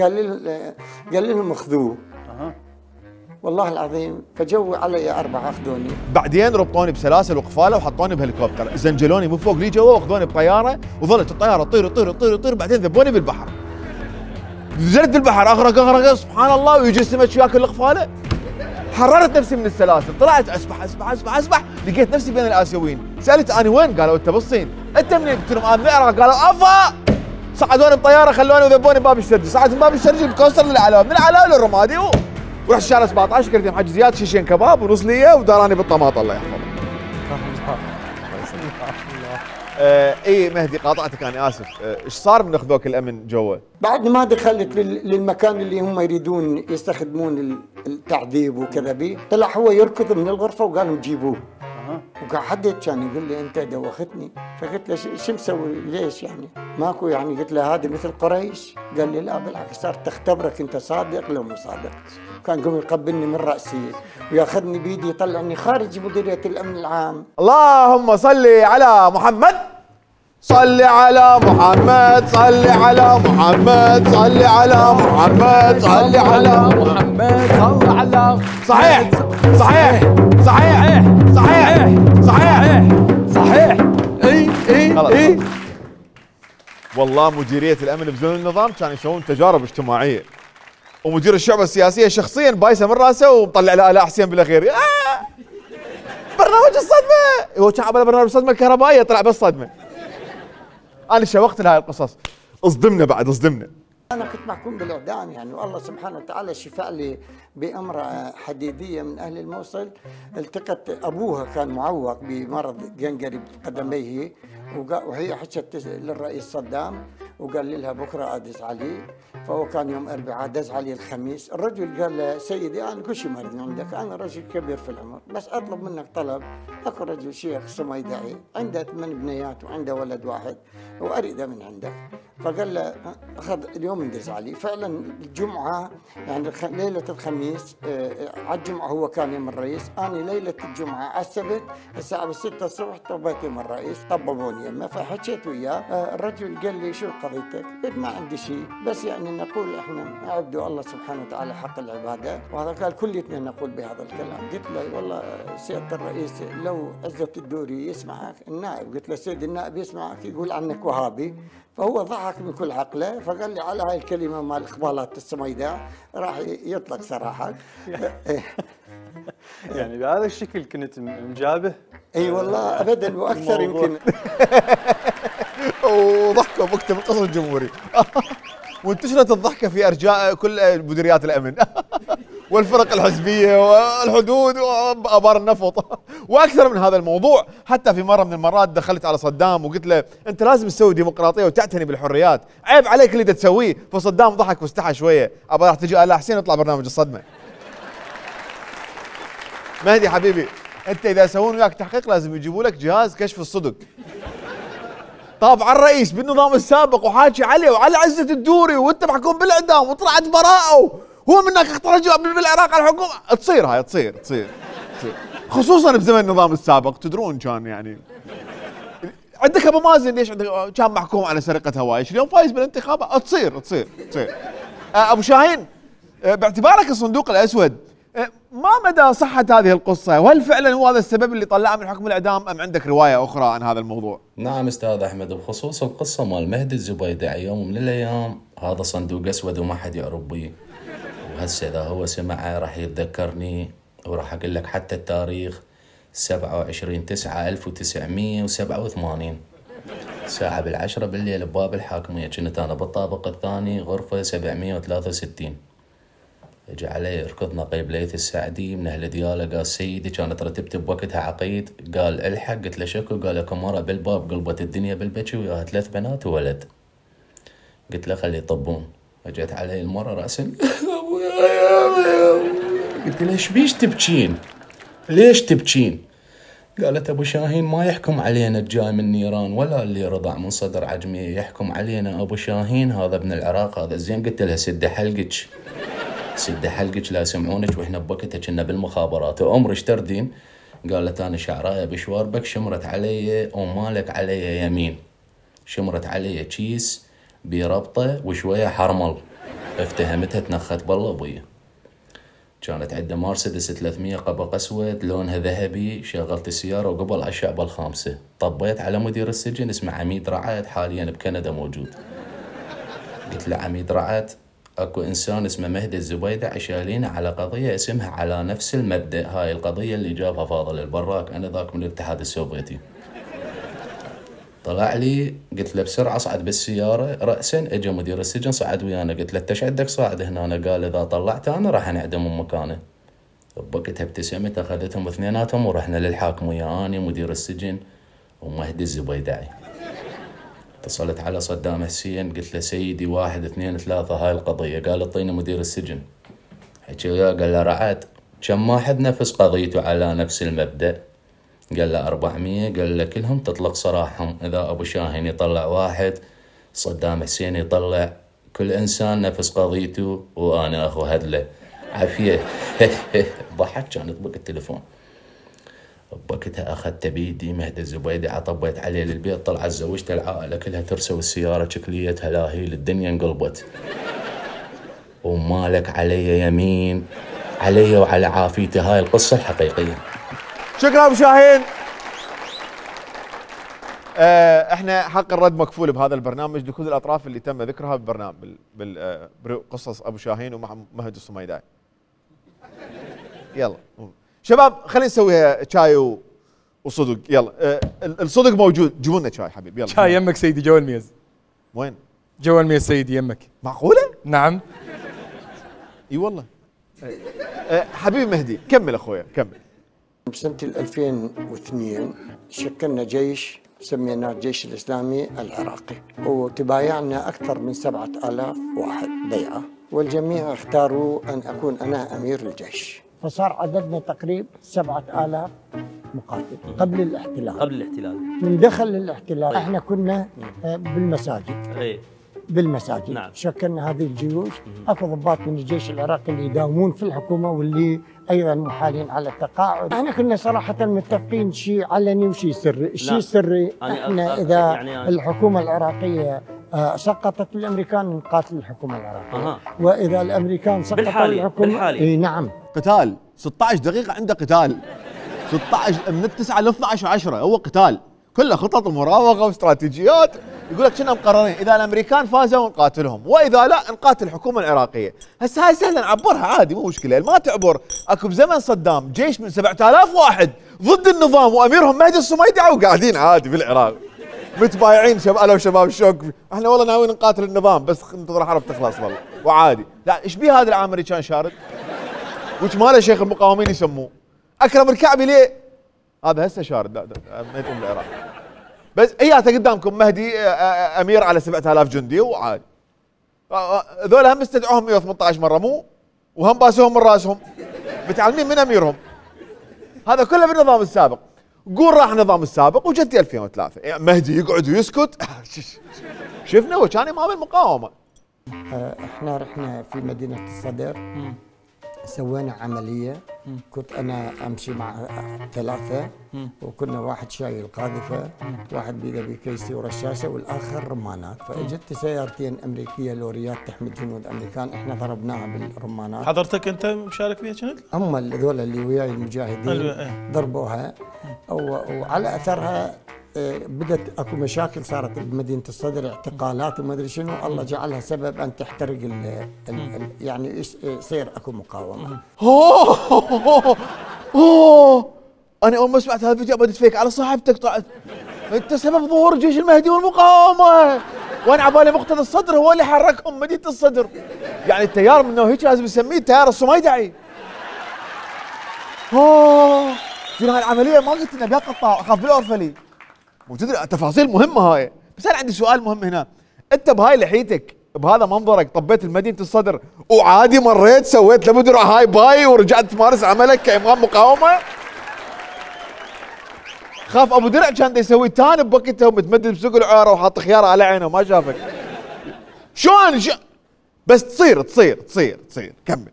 قال لي قال لهم خذوه والله العظيم فجو علي أربعة أخذوني. بعدين ربطوني بسلاسل وقفاله وحطوني بهليكوبتر. زنجلوني من فوق لي جوا واخذوني بطيارة وظلت الطيارة تطير تطير تطير تطير بعدين ذبوني بالبحر. نزلت بالبحر أغرق أغرق سبحان الله ويجي السمك ياكل القفاله حررت نفسي من السلاسل طلعت أسبح أسبح أسبح أسبح. لقيت نفسي بين الآسيويين. سألت أنا وين؟ قالوا أنت بالصين. أنت منين؟ قلت لهم أنا من قالوا أفا! صعدوني بطيارة خلوني وذبوني بباب الشرجي. صعدت باب الشرجي بكوستر للعلاوي من العلاوي للرمادي. و... ورحت الشارع 17 قلت لهم حج زياد شيشين كباب ونص ليه وداراني بالطماط الله يحفظه. آه اي مهدي قاطعتك أنا آسف. آه، إيش صار من أخذوك الأمن جوا؟ بعد ما دخلت لل- للمكان اللي هم يريدون يستخدمون ال- التعذيب وكذا به طلع هو يركض من الغرفة وقال لهم جيبوه. وقعدت كان يقول لي أنت دوختني. فقلت له "ش- شو مسوي؟ ليش يعني؟ ماكو يعني. قلت له هذه مثل قريش. قال لي لا بالعكس صارت تختبرك أنت صادق لو مو صادق. كان يقوم يقبلني من رأسي ويأخذني بيدي يطلعني خارج مديرية الأمن العام. اللهم صل على محمد. صل على محمد صل على محمد صل على محمد صل على محمد صل على صحيح صحيح صحيح صحيح صحيح صحيح. إي إي إي. والله مديرية الأمن بزون النظام كانوا يسوون تجارب اجتماعية. ومدير الشعبه السياسية شخصيا بايسه من رأسه ومطلع له آلاء حسين بالأخير. آه برنامج الصدمة! هو كان برنامج الصدمه الكهربائية طلع بس صدمه أنا شوقت لهاي القصص. اصدمنا بعد اصدمنا. أنا كنت محكوم بالإعدام يعني والله سبحانه وتعالى شفع لي بأمرأة حديدية من أهل الموصل. التقت أبوها كان معوق بمرض جنجري بقدميه وهي حكت للرئيس صدام. وقال لي لها بكرة ادز علي فهو كان يوم اربعاء دز علي الخميس. الرجل قال له سيدي أنا كل شيء مرض عندك. أنا رجل كبير في العمر بس أطلب منك طلب. أكو رجل شيخ صميدعي عنده ثمان بنيات وعنده ولد واحد وأريده من عندك. فقال له أخذ اليوم ندز علي. فعلا الجمعة يعني ليلة الخميس آه، آه، على الجمعة هو كان يوم الرئيس. أنا ليلة الجمعة على السبت الساعة 6 الصبح طبيت يوم الرئيس طببوني يمه فحكيت وياه. آه، الرجل قال لي شو قضيتك؟ قلت ما عندي شيء بس يعني نقول إحنا عبدوا الله سبحانه وتعالى حق العبادة. وهذا قال كليتنا نقول بهذا الكلام. قلت له والله سيادة الرئيس لو عزت الدوري يسمعك النائب. قلت له سيد النائب يسمعك يقول عنك وهابي. فهو ضحك من كل عقله فقال لي على هاي الكلمة مال اخبالات السميداء راح يطلق صراحة. يعني بهذا الشكل كنت مجابه؟ إي والله ابدا وأكثر. يمكن. وضحكوا بكتب القصر الجمهوري. وانتشرت الضحكة في أرجاء كل مديريات الأمن. والفرق الحزبية والحدود وأبار النفط. وأكثر من هذا الموضوع حتى في مرة من المرات دخلت على صدام وقلت له أنت لازم تسوي ديمقراطية وتعتني بالحريات. عيب عليك اللي تسويه. فصدام ضحك واستحى شوية. ابى راح تجي الا حسين يطلع برنامج الصدمة. مهدي حبيبي أنت إذا يسوون وياك تحقيق لازم يجيبوا لك جهاز كشف الصدق. طابع الرئيس بالنظام السابق وحاكي عليه وعلى عزة الدوري وانت محكوم بالاعدام وطلعت براءه وهو منك اخترج بالعراق على الحكومة. تصير هاي تصير تصير تصير. خصوصا بزمن النظام السابق تدرون كان يعني. عندك أبو مازن ليش عندك؟ كان محكوم على سرقة هوايش اليوم فايز بالانتخابات. تصير تصير تصير. آه، أبو شاهين آه، باعتبارك الصندوق الأسود ما مدى صحة هذه القصة؟ وهل فعلا هو هذا السبب اللي طلعه من حكم الإعدام أم عندك رواية أخرى عن هذا الموضوع؟ نعم أستاذ أحمد بخصوص القصة مال مهدي الزبيدعي يوم من الأيام هذا صندوق أسود وما حد يعرف بيه وهسه إذا هو سمعه راح يتذكرني وراح أقول لك حتى التاريخ 27 9 1987 ساعة بالعشرة بالليل بباب الحاكمية كنت أنا بالطابق الثاني غرفة 763 اجى علي ركض نقيب ليث السعدي من أهل دياله قال سيدي كانت رتبتي بوقتها عقيد. قال الحق قلت له شكو؟ قال لكم مرة بالباب قلبت الدنيا بالبكي وياها ثلاث بنات وولد. قلت له خلي يطبون. اجت علي المرة راسا قلت له إيش بيش تبكين؟ ليش تبكين؟ قالت أبو شاهين ما يحكم علينا الجاي من نيران ولا اللي رضع من صدر عجمي يحكم علينا أبو شاهين هذا ابن العراق هذا زين. قلت لها سد حلقك. سد حلقك لا يسمعونك وإحنا بوقتها كنا بالمخابرات. وامر إيش تردين؟ قالت أنا شعرايه بشواربك شمرت علي ومالك علي يمين. شمرت علي كيس بربطة وشوية حرمل. افتهمتها تنخت بالله ابويا كانت عنده مرسيدس 300 قبق اسود لونها ذهبي شغلت السيارة وقبل عشاء بالخامسة. طبيت على مدير السجن اسمه عميد رعد حاليا بكندا موجود. قلت له عميد رعد أكو إنسان اسمه مهدي الزبيدة شايلينه على قضية اسمها على نفس المبدأ. هاي القضية اللي جابها فاضل البراك. أنا ذاك من الاتحاد السوفيتي. طلع لي قلت له بسرعة صعد بالسيارة. راسا اجى مدير السجن صعد ويانا. قلت له إيش عندك صاعد هنا؟ قال إذا طلعت أنا راح انعدم من مكانه. بوقتها ابتسمت أخذتهم اثنيناتهم ورحنا للحاكميه اني مدير السجن ومهدي الزبيدعي اتصلت على صدام حسين قلت له سيدي واحد اثنين ثلاثة هاي القضية. قال اعطيني مدير السجن. حكي وياه قال له رعد. كم واحد نفس قضيته على نفس المبدأ. قال له 400 قال له كلهم تطلق سراحهم إذا أبو شاهين يطلع واحد صدام حسين يطلع. كل إنسان نفس قضيته وأنا أخو هدلة. عافية. ضحك كانت بق التليفون. بوقتها أخذت بيدي مهدي الزبيدي عطبيت عليه للبيت طلعت زوجت العائلة كلها ترسى والسياره شكليتها لاهيل الدنيا انقلبت. ومالك علي يمين علي وعلى عافيتي هاي القصة الحقيقية. شكرا أبو شاهين. آه إحنا حق الرد مكفول بهذا البرنامج لكل الأطراف اللي تم ذكرها بالبرنامج بال- بال- آه، بقصص أبو شاهين ومع مهدي الصميدعي. يلا. شباب خلينا نسويها شاي و- وصدق يلا. آه ال- الصدق موجود. جيبوا لنا شاي حبيب يلا. شاي يمك سيدي جو الميز وين؟ جو الميز سيدي يمك معقوله؟ نعم. اي والله. آه حبيبي مهدي كمل اخويا كمل. بسنة 2002 شكلنا جيش سميناه الجيش الإسلامي العراقي. وتبايعنا أكثر من سبعة آلاف واحد بيعة والجميع اختاروا أن أكون أنا أمير الجيش. فصار عددنا تقريبا سبعة آلاف مقاتل قبل الاحتلال. قبل الاحتلال. من دخل الاحتلال إحنا كنا آه، بالمساجد. إي. بالمساجد. نعم. شكلنا هذه الجيوش. أكو ضباط من الجيش العراقي اللي يداومون في الحكومة واللي أيضا محالين على التقاعد. إحنا كنا صراحة متفقين شيء علني وشيء سري. الشيء. السري إحنا إذا يعني- الحكومة العراقية آه، سقطت الأمريكان نقاتل الحكومة العراقية. وإذا الأمريكان بالحالي- الحكومة بالحالي. إي نعم. قتال. 16 دقيقة عنده قتال. 16 من التسعة ل 12 10 هو قتال. كله خطط ومراوغة واستراتيجيات. يقول لك كنا مقررين؟ إذا الأمريكان فازوا نقاتلهم وإذا لا نقاتل الحكومة العراقية. هسه هاي سهلة نعبرها عادي مو مشكلة. ما تعبر. أكو بزمن صدام جيش من 7000 واحد ضد النظام وأميرهم مهدي الصميدعي وقاعدين عادي في العراق. متبايعين شباب لو شباب شوك إحنا والله ناويين نقاتل النظام بس ننتظر الحرب تخلص والله. وعادي. لا إيش بيه هذا العام كان شارد؟ وش ماله شيخ المقاومين يسموه؟ أكرم الكعبي ليه هذا هسه شارد. لا ما يتم العراق بس هي قدامكم مهدي آه، آه، أمير على 7000 جندي وعادي. آه، آه، ذول هم استدعوهم 118 مرة مو؟ وهم باسوهم من راسهم. متعلمين من أميرهم. هذا كله بالنظام السابق. قول راح النظام السابق وجدي 2003 يعني مهدي يقعد ويسكت. شفنا هو كان امام المقاومه آه، إحنا رحنا في مدينة الصدر. سوينا عملية. كنت أنا أمشي مع ثلاثة وكنا واحد شايل قاذفة واحد بيده بكيسي ورشاشة والآخر رمانات. فإجت سيارتين أمريكية لوريات تحمل جنود أمريكان إحنا ضربناها بالرمانات. حضرتك أنت مشارك فيها كنت؟ هم هذول اللي وياي المجاهدين إيه. ضربوها. وعلى أثرها آه، بدت أكو مشاكل صارت بمدينة الصدر اعتقالات وما أدري شنو. الله جعلها سبب أن تحترق ال ال يعني يصير أكو مقاومة. اوه اوه أنا أول ما سمعت هذا الفيديو بديت فيك على صاحبتك طلعت أنت سبب ظهور جيش المهدي والمقاومة. وأنا عبالي مقتدى الصدر هو اللي حركهم مدينة الصدر. يعني التيار من هيك لازم نسميه التيار الصميدعي اوه شنو هاي العملية ما قلت لنا بيا قطاع أخاف بالأورفلي. وتدري تفاصيل مهمة هاي. بس أنا عندي سؤال مهم هنا. أنت بهاي لحيتك بهذا منظرك طبيت المدينة الصدر وعادي مريت سويت لأبو درع hi bye ورجعت تمارس عملك كإمام مقاومة؟ خاف أبو درع كان يسوي tan بوقتها ومتمدد بسوق العاره وحاط خياره على عينه ما شافك. شلون؟ شو بس تصير تصير تصير تصير. كمل.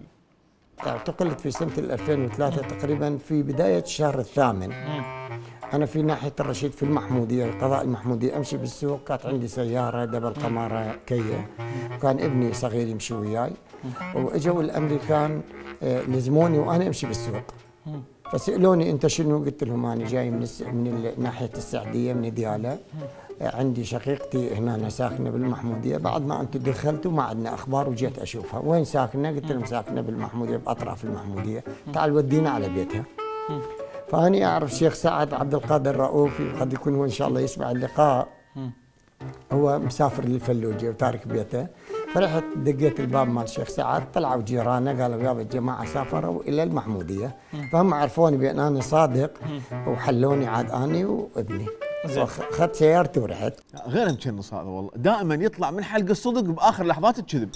اعتقلت في سنة 2003 تقريبا في بداية الشهر الثامن. أنا في ناحية الرشيد في المحمودية القضاء المحمودية أمشي بالسوق كانت عندي سيارة double قماره كيه كان ابني صغير يمشي وياي. وإجوا الامريكان آه، لزموني وأنا أمشي بالسوق. فسألوني أنت شنو؟ قلت لهم أنا جاي من الس... من ناحية السعديه من ديالة. آه، عندي شقيقتي هنا ساكنة بالمحمودية. بعد ما أنتم دخلتوا ما عندنا أخبار وجيت أشوفها. وين ساكنة؟ قلت لهم ساكنة بالمحمودية بأطراف المحمودية. تعال ودينا على بيتها. فاني أعرف الشيخ سعد عبد القادر رؤوفي قد يكون هو إن شاء الله يسمع اللقاء. هو مسافر للفلوجه وتارك بيته. فرحت دقيت الباب مال الشيخ سعد طلعوا جيرانه قالوا يابا الجماعه سافروا إلى المحمودية. فهم عرفوني بأن أنا صادق وحلوني عاد أني وابني. اخذت سيارتي ورحت. غير مكنص هذا والله. دائما يطلع من حلق الصدق بآخر لحظات الكذب.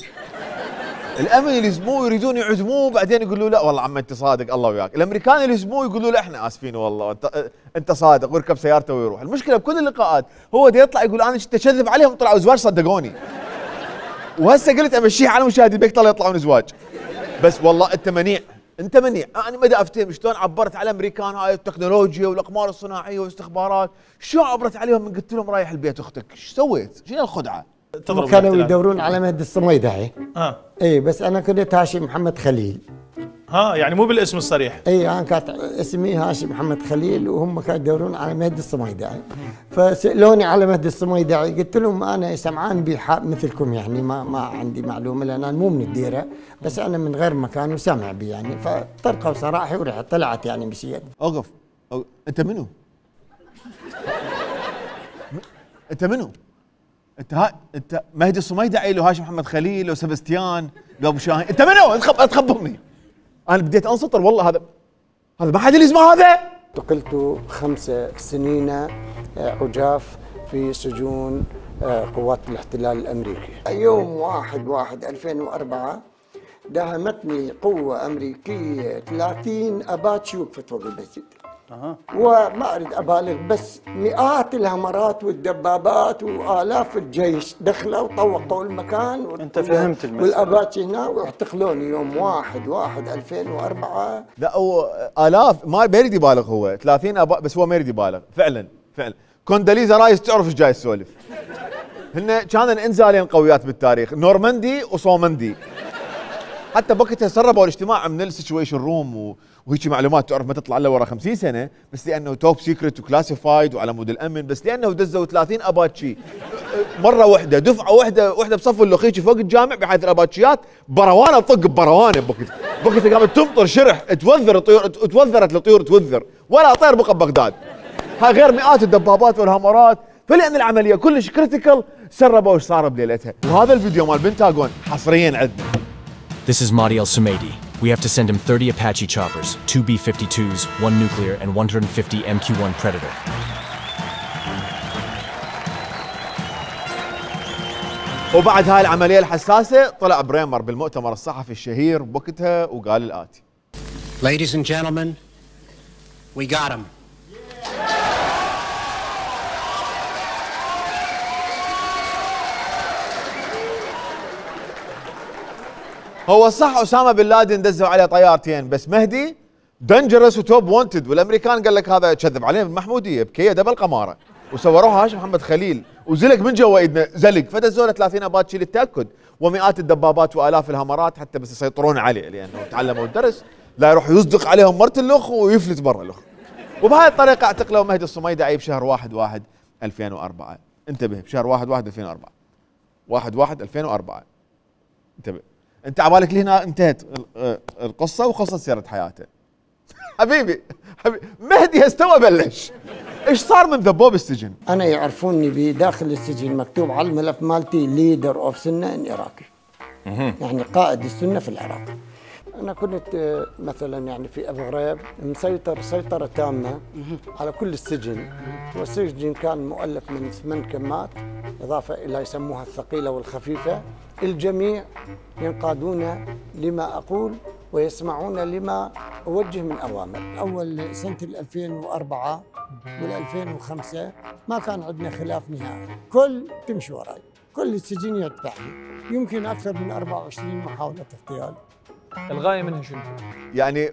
الامن يلزموه يريدون يعدموه بعدين يقولوا لا والله عم أنت صادق الله وياك. الأمريكان يلزموه يقولوا لا إحنا آسفين والله أنت أنت صادق ويركب سيارته ويروح. المشكلة بكل اللقاءات هو دي يطلع يقول أنا كنت اكذب عليهم طلعوا زواج صدقوني. وهسه قلت امشيها على مشاهدي بيك يطلعون زواج. بس والله أنت منيع أنت منيع. أنا ما افتهم شلون عبرت على الأمريكان هاي التكنولوجيا والأقمار الصناعية والإستخبارات؟ شلون عبرت عليهم؟ من قلت لهم رايح البيت أختك. إيش سويت؟ شنو الخدعة؟ هم كانوا يدورون على مهدي الصميدعي آه. إي بس أنا كنت هاشم محمد خليل. ها يعني مو بالاسم الصريح. إي أنا كانت اسمي هاشم محمد خليل وهم كانوا يدورون على مهدي الصميدعي فسألوني على مهدي الصميدعي قلت لهم أنا سمعان بحق مثلكم يعني ما ما عندي معلومة لأن أنا مو من الديرة بس أنا من غير مكان وسامع بي يعني. فطرقوا سراحي ورحت طلعت يعني مشيت أوقف. أو... أنت منو؟ م- أنت منو؟ انت ها... انت مهدي الصميدعي لو هاشم محمد خليل لو سبستيان لو أبو شاهين. انت منو؟ تخب... تخبرني. أنا بديت انسطر والله هذا هذا ما حد يلزمه هذا. اعتقلت خمس سنين آه، عجاف في سجون آه، قوات الاحتلال الأمريكي. يوم واحد واحد 2004 داهمتني قوة أمريكية 30 أباتشي وقفت فوق وما أريد أبالغ بس مئات الهمرات والدبابات وآلاف الجيش دخلوا وطوقوا المكان أنت فهمت المسألة. والأباتشي هنا واعتقلوني يوم واحد واحد 2004 لا هو آلاف ما ما يريد يبالغ هو. 30 أباتشي بس هو ما يريد يبالغ. فعلا فعلا. كونداليزا رايس تعرف إيش جاي تسولف هن كان إنزالين قويات بالتاريخ. نورماندي وصومندي حتى بوقتها سربوا الاجتماع من ال situation room. وهيك معلومات تعرف ما تطلع الا ورا 50 سنة بس لأنه top secret و classified وعلى مود الأمن بس لأنه دزوا 30 أباتشي. مرة واحدة دفعة واحدة واحدة بصف اللوخ يشي فوق الجامع بحيث الأباتشيات بروانه تطق ببروانه بوقتها. بوقتها قامت تمطر شرح توذر الطيور توذرت الطيور توذر. ولا طير بقى بغداد هاي غير مئات الدبابات والهامرات. فلأن العملية كلش critical سربوا إيش صار بليلتها. وهذا الفيديو مال بنتاغون حصريا عندنا This is Madi El Sumedi. We have to send him 30 Apache choppers, 2 B 52s, 1 nuclear, and 150 MQ 1 Predator. وبعد هاي العمليه الحساسه طلع بريمر بالمؤتمر الصحفي الشهير بوقتها وقال الاتي Ladies and gentlemen, we got him. هو صح أسامة بن لادن دزوا عليه طيارتين بس مهدي dangerous و top wanted والأمريكان قال لك هذا كضب عليه بالمحموديه بكية double قمارة. وصوروها هاشم محمد خليل. وزلق من جوا إيدنا زلق. فدزوا له 30 اباتشي للتاكد ومئات الدبابات وآلاف الهمرات حتى بس يسيطرون عليه لأنه تعلموا الدرس. لا يروح يصدق عليهم مرت الاخ ويفلت برا الاخ وبهاي الطريقة اعتقلوا مهدي الصميدعي بشهر 1 1 2004 انتبه بشهر 1 1 2004 1 1 2004 انتبه. انت عبالك لهنا انتهت آه، القصة وخلصت سيره حياته. حبيبي حبيبي مهدي استوى بلش. إيش صار من ذبوب السجن؟ أنا يعرفوني بداخل السجن مكتوب على الملف مالتي ليدر أوف سنة إن عراقي يعني قائد السنة في العراق. أنا كنت آه، مثلا يعني في أبو غريب مسيطر سيطرة تامة على كل السجن. والسجن كان مؤلف من ثمان كمات إضافة إلى يسموها الثقيلة والخفيفة. الجميع ينقادون لما أقول ويسمعون لما أوجه من أوامر. أول سنة 2004 وال 2005 ما كان عندنا خلاف نهائي. كل تمشي وراي. كل السجن يتبعني. يمكن أكثر من 24 محاولة اغتيال. الغاية منها شنو؟ يعني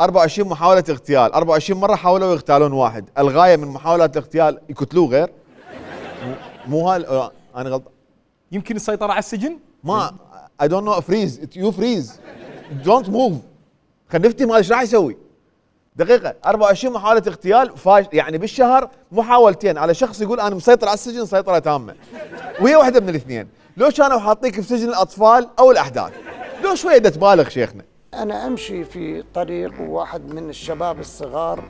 24 محاولة اغتيال 24 مرة حاولوا يغتالون واحد. الغاية من محاولات الاغتيال يقتلوه غير؟ مو- هال آه، أنا غلط. يمكن السيطرة على السجن؟ ما I don't know freeze you freeze don't move خلينا نفتهم إيش راح يسوي. دقيقة. 24 محاولة اغتيال فاش يعني بالشهر محاولتين. على شخص يقول أنا مسيطر على السجن سيطرة تامة. وهي واحدة من الاثنين. لو كانوا حاطيك في سجن الأطفال أو الأحداث. لو شوية دا تبالغ شيخنا. أنا أمشي في طريق وواحد من الشباب الصغار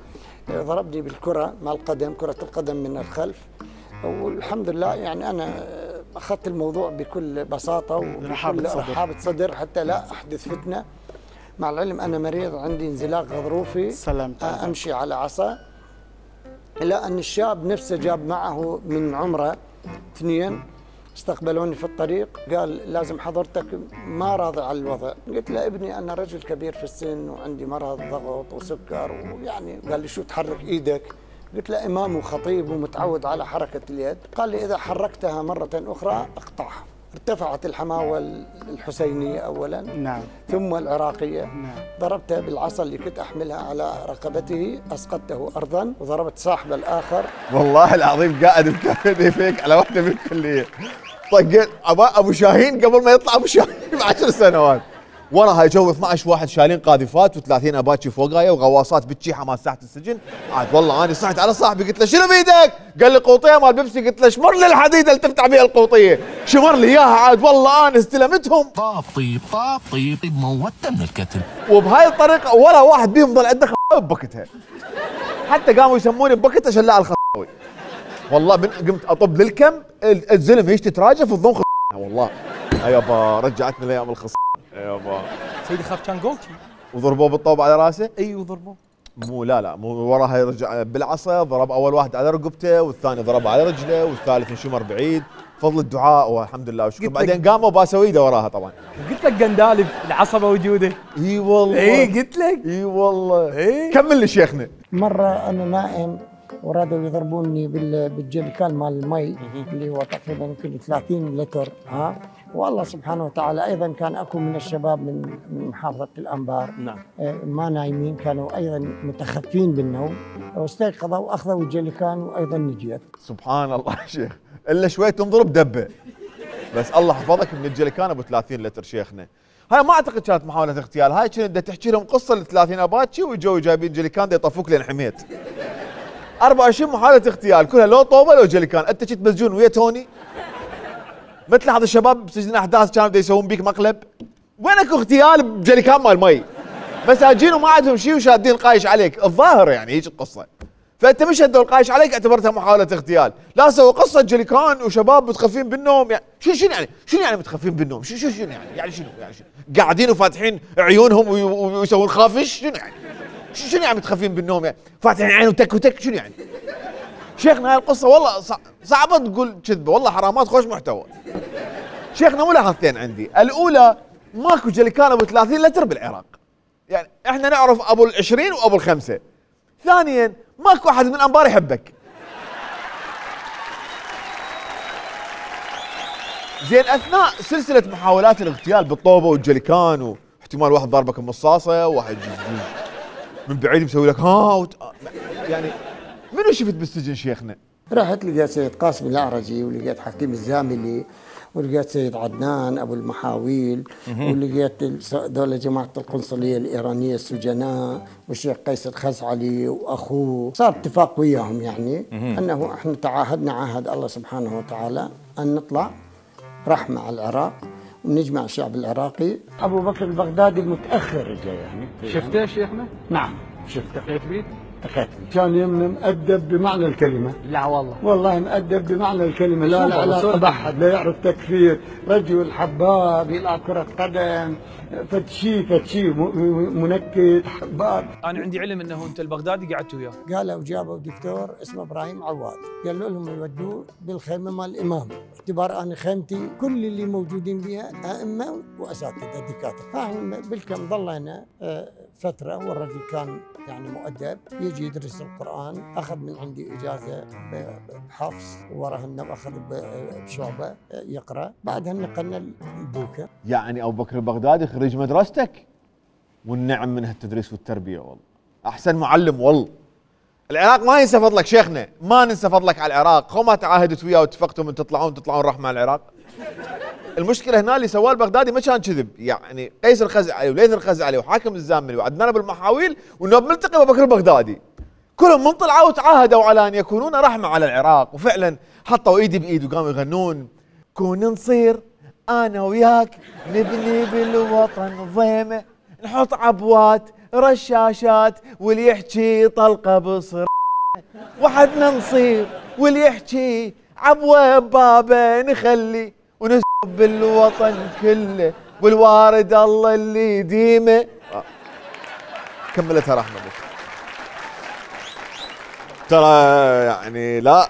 ضربني بالكرة مع القدم كرة القدم من الخلف. والحمد لله يعني أنا أخذت الموضوع بكل رحابة وبكل صدر. رحابة صدر حتى لا أحدث فتنة. مع العلم أنا مريض عندي انزلاق غضروفي. سلامتك. أمشي على عصا. إلى أن الشاب نفسه جاب معه من عمره اثنين. استقبلوني في الطريق قال لازم حضرتك ما راضي على الوضع. قلت له ابني أنا رجل كبير في السن وعندي مرض ضغط وسكر ويعني قال لي شو تحرك إيدك؟ قلت له إمام وخطيب ومتعود على حركة اليد. قال لي إذا حركتها مرة أخرى أقطعها. ارتفعت الحماوة الحسينية أولا نعم. ثم العراقية. ضربته بالعصا اللي كنت أحملها على رقبته أسقطته أرضا وضربت صاحبه الآخر. والله العظيم قاعد مكفي فيك على واحدة بالكليه طقيت أبا أبو شاهين قبل ما يطلع أبو شاهين بعشر سنوات. ورا هاي جو 12 واحد شايلين قاذفات و30 أباتشي فوقايا وغواصات بالتشيحه مال ساحه السجن. عاد والله أنا صحت على صاحبي قلت له شنو بيدك؟ قال لي قوطية مال بيبسي قلت له شمر لي الحديده اللي تفتح بيها القوطية. شمر لي إياها عاد والله أنا استلمتهم. طاب طيب طاب طيب موتة من الكتل. وبهاي الطريقة ولا واحد بيهم ظل عنده خ- ببكتها حتى قاموا يسموني ببكتها شلاء الخطاوي والله من قمت أطب للكم ال- الزلم هيش تتراجف وتظن خ- والله. يا يابا رجعتني لأيام الخص يابا. سيدي خاف كان جولتي وضربوه بالطوب على راسه؟ إي وضربوه. مو لا لا مو وراها يرجع بالعصا ضرب أول واحد على رقبته والثاني ضربه على رجله والثالث انشمر بعيد فضل الدعاء والحمد لله وشكرا بعدين قاموا باسوا ايده وراها طبعا. قلت لك قندالي العصا موجودة. إي والله. إي قلت لك. إي والله. إي. كمل لي شيخنا. مرة أنا نائم ورادوا يضربوني بال- بالجليكان مال المي اللي هو تقريبا يمكن 30 لتر ها؟ والله سبحانه وتعالى أيضا كان أكو من الشباب من من محافظة الأنبار. نعم. آه، ما نايمين كانوا أيضا متخفين بالنوم. واستيقظوا واخذوا الجليكان وأيضا نجيت. سبحان الله شيخ. إلا شوي تنضرب دبه بس الله حفظك من الجليكان أبو 30 لتر شيخنا. هاي ما أعتقد كانت محاولة اغتيال. هاي كانت تحكي لهم قصة ل 30 أباتشي ويجوا جايبين جليكان يطفوك لين حميت. 24 محاولة اغتيال. كلها لو طوبة لو جليكان. أنت كنت مسجون ويا توني؟ ما تلاحظ الشباب بسجن أحداث كانوا يسوون بيك مقلب. وين أكو اغتيال بجليكان مال مي؟ مساجين وما عندهم شيء وشادين القايش عليك. الظاهر يعني هيك القصة. فأنت من شدوا القايش عليك اعتبرتها محاولة اغتيال. لا سووا قصة جليكان وشباب متخفين بالنوم يعني. شو شنو يعني؟ شنو يعني متخفين بالنوم؟ شو شو شنو يعني؟ يعني شنو؟ يعني شنو؟ قاعدين وفاتحين عيونهم وي- وي- ويسوون خافش؟ شنو يعني؟ شنو يعني متخفين بالنوم يعني؟ فاتحين عين وتك وتك شنو يعني؟ شيخنا هاي القصة والله صع- صعبة تقول كذبه والله حرامات خوش محتوى. شيخنا ملاحظتين عندي. الأولى ماكو جليكان أبو 30 لتر بالعراق. يعني إحنا نعرف أبو العشرين وأبو الخمسة. ثانيا ماكو أحد من الأنبار يحبك. زين أثناء سلسلة محاولات الاغتيال بالطوبة والجليكان واحتمال واحد ضربك بمصاصه واحد من بعيد مسوي لك ها. يعني منو شفت بالسجن شيخنا؟ رحت لقيت سيد قاسم الأعرجي ولقيت حكيم الزاملي ولقيت سيد عدنان أبو المحاويل. ولقيت دول جماعة القنصلية الإيرانية السجناء والشيخ قيس الخزعلي وأخوه صار اتفاق وياهم يعني. أنه إحنا تعاهدنا عهد الله سبحانه وتعالى أن نطلع رحمة على العراق ونجمع الشعب العراقي أبو بكر البغدادي المتاخر اجى يعني شفته شيخنا؟ نعم شفته بيه؟ لقيت كان يمنا مؤدب بمعنى الكلمة. لا والله. والله مؤدب بمعنى الكلمة. لا لا. بأحد لا يعرف تكفير. رجل حباب يلعب كرة قدم. فتشي فتشي م- م- منكد حباب. أنا عندي علم إنه أنت البغدادي قعدت وياه. قالوا جابوا دكتور اسمه إبراهيم عواد. قالوا لهم يودوه بالخيمة مال الإمام. باعتبار أنا خيمتي كل اللي موجودين بها أئمة وأساتذة دكاترة. فإحنا بالكم ضلينا آه، فترة والرجل كان يعني مؤدب يجي يدرس القرآن أخذ من عندي إجازة ب- بحفص وراها أخذ ب- بشعبه آه، يقرأ. بعدها نقلنا البوكه يعني أبو بكر البغدادي خريج مدرستك؟ والنعم من هالتدريس والتربية والله. أحسن معلم والله. العراق ما ينسى فضلك شيخنا. ما ننسى فضلك على العراق. خو ما تعاهدت وياه واتفقتوا من تطلعون تطلعون رحمه على العراق. المشكلة هنا اللي سواه البغدادي ما كان كذب. يعني قيس الخزعلي وليث الخزعلي وحاكم الزاملي وعدنان أبو المحاويل والنوب ملتقي أبو بكر البغدادي. كلهم من طلعوا وتعاهدوا على أن يكونون رحمة على العراق وفعلا حطوا إيدي بإيد وقاموا يغنون. كون نصير أنا وياك نبني بالوطن ضيمة نحط عبوات رشاشات واللي يحكي طلقة بصر. وحدنا نصير واللي يحكي عبوة بابة نخلي ونسب بالوطن كله والوارد الله اللي يديمه. آه. كملتها رحمة بك ترى يعني لا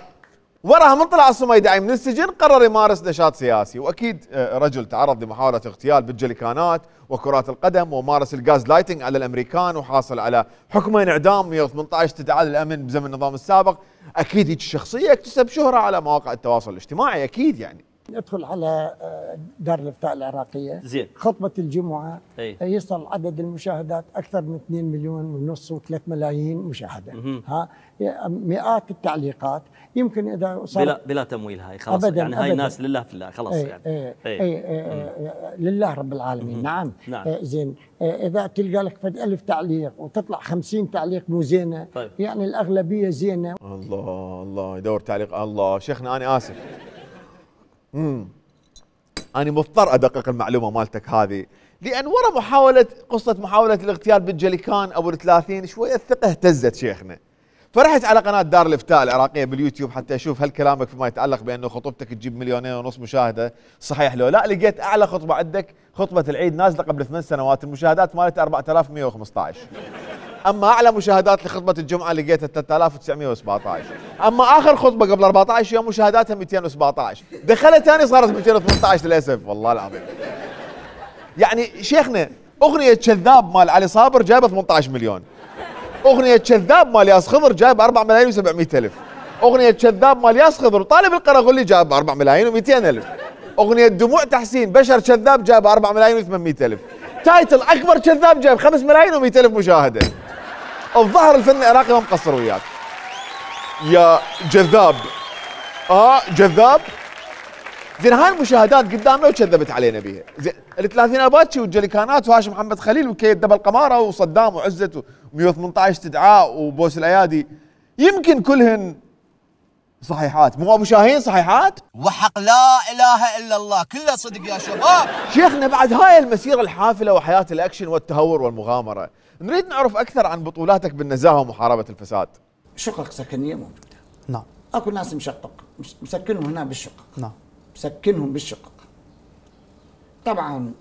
وراها من طلع الصميدعي من السجن قرر يمارس نشاط سياسي. وأكيد آه، رجل تعرض لمحاولة اغتيال بالجليكانات وكرات القدم ومارس الغاز لايتنج على الأمريكان وحاصل على حكمين إعدام. 118 استدعاء للأمن بزمن النظام السابق. أكيد هيك الشخصيه اكتسب شهرة على مواقع التواصل الاجتماعي أكيد يعني. ندخل على آه، دار الإفتاء العراقية. زين. خطبة الجمعة. أي. يصل عدد المشاهدات أكثر من 2 مليون ونص و3 ملايين مشاهدة. مهم. ها مئات التعليقات. يمكن إذا صار بلا بلا تمويل هاي خلاص. أبداً، يعني هاي أبداً. ناس لله في الله خلاص أي يعني. أي إي. أي أي لله رب العالمين. نعم. نعم. آه، زين. آه، إذا تلقى لك فد ألف تعليق وتطلع خمسين تعليق مو زينة طيب. يعني الأغلبية زينة. الله الله. يدور تعليق. الله. شيخنا أنا آسف. امم أنا مضطر أدقق المعلومة مالتك هذه لأن ورا محاولة قصة محاولة الاغتيال بالجليكان ابو ال 30 شوية الثقة اهتزت شيخنا. فرحت على قناة دار الإفتاء العراقية باليوتيوب حتى أشوف هل كلامك فيما يتعلق بأنه خطبتك تجيب مليونين ونص مشاهدة صحيح لو لا لقيت أعلى خطبة عندك خطبة العيد نازلة قبل ثمان سنوات المشاهدات مالتها 4115 أما أعلى مشاهدات لخطبة الجمعة لقيتها 3917 أما آخر خطبة قبل 14 يوم مشاهداتها 217 دخلت ثاني صارت 218 للأسف والله العظيم. يعني شيخنا أغنية كذاب مال علي صابر جايبه 18 مليون. أغنية كذاب مال ياس خضر جايب 4 ملايين و700 ألف. أغنية كذاب مال ياس خضر وطالب القرغلي جايب 4 ملايين و200 ألف. أغنية دموع تحسين بشر كذاب جايب 4 ملايين و800 ألف. title أكبر كذاب جايب 5 ملايين و100 ألف مشاهدة. الظهر الفن العراقي ما مقصر وياك. يا جذاب. آه جذاب. زين هاي المشاهدات قدامنا وكذبت علينا بيها؟ زين الثلاثين أباتشي والجليكانات وهاشم محمد خليل وكيد دبل قمارة وصدام وعزت و118 استدعاء وبوس الأيادي. يمكن كلهن صحيحات. مو ابو شاهين صحيحات؟ وحق لا إله إلا الله. كله صدق يا شباب. شيخنا بعد هاي المسيرة الحافلة وحياة الأكشن والتهور والمغامرة نريد نعرف أكثر عن بطولاتك بالنزاهة ومحاربة الفساد. شقق سكنيه موجوده نعم. أكو ناس مشقق. مش- مسكنهم هنا بالشقق. نعم. مسكنهم بالشقق. طبعا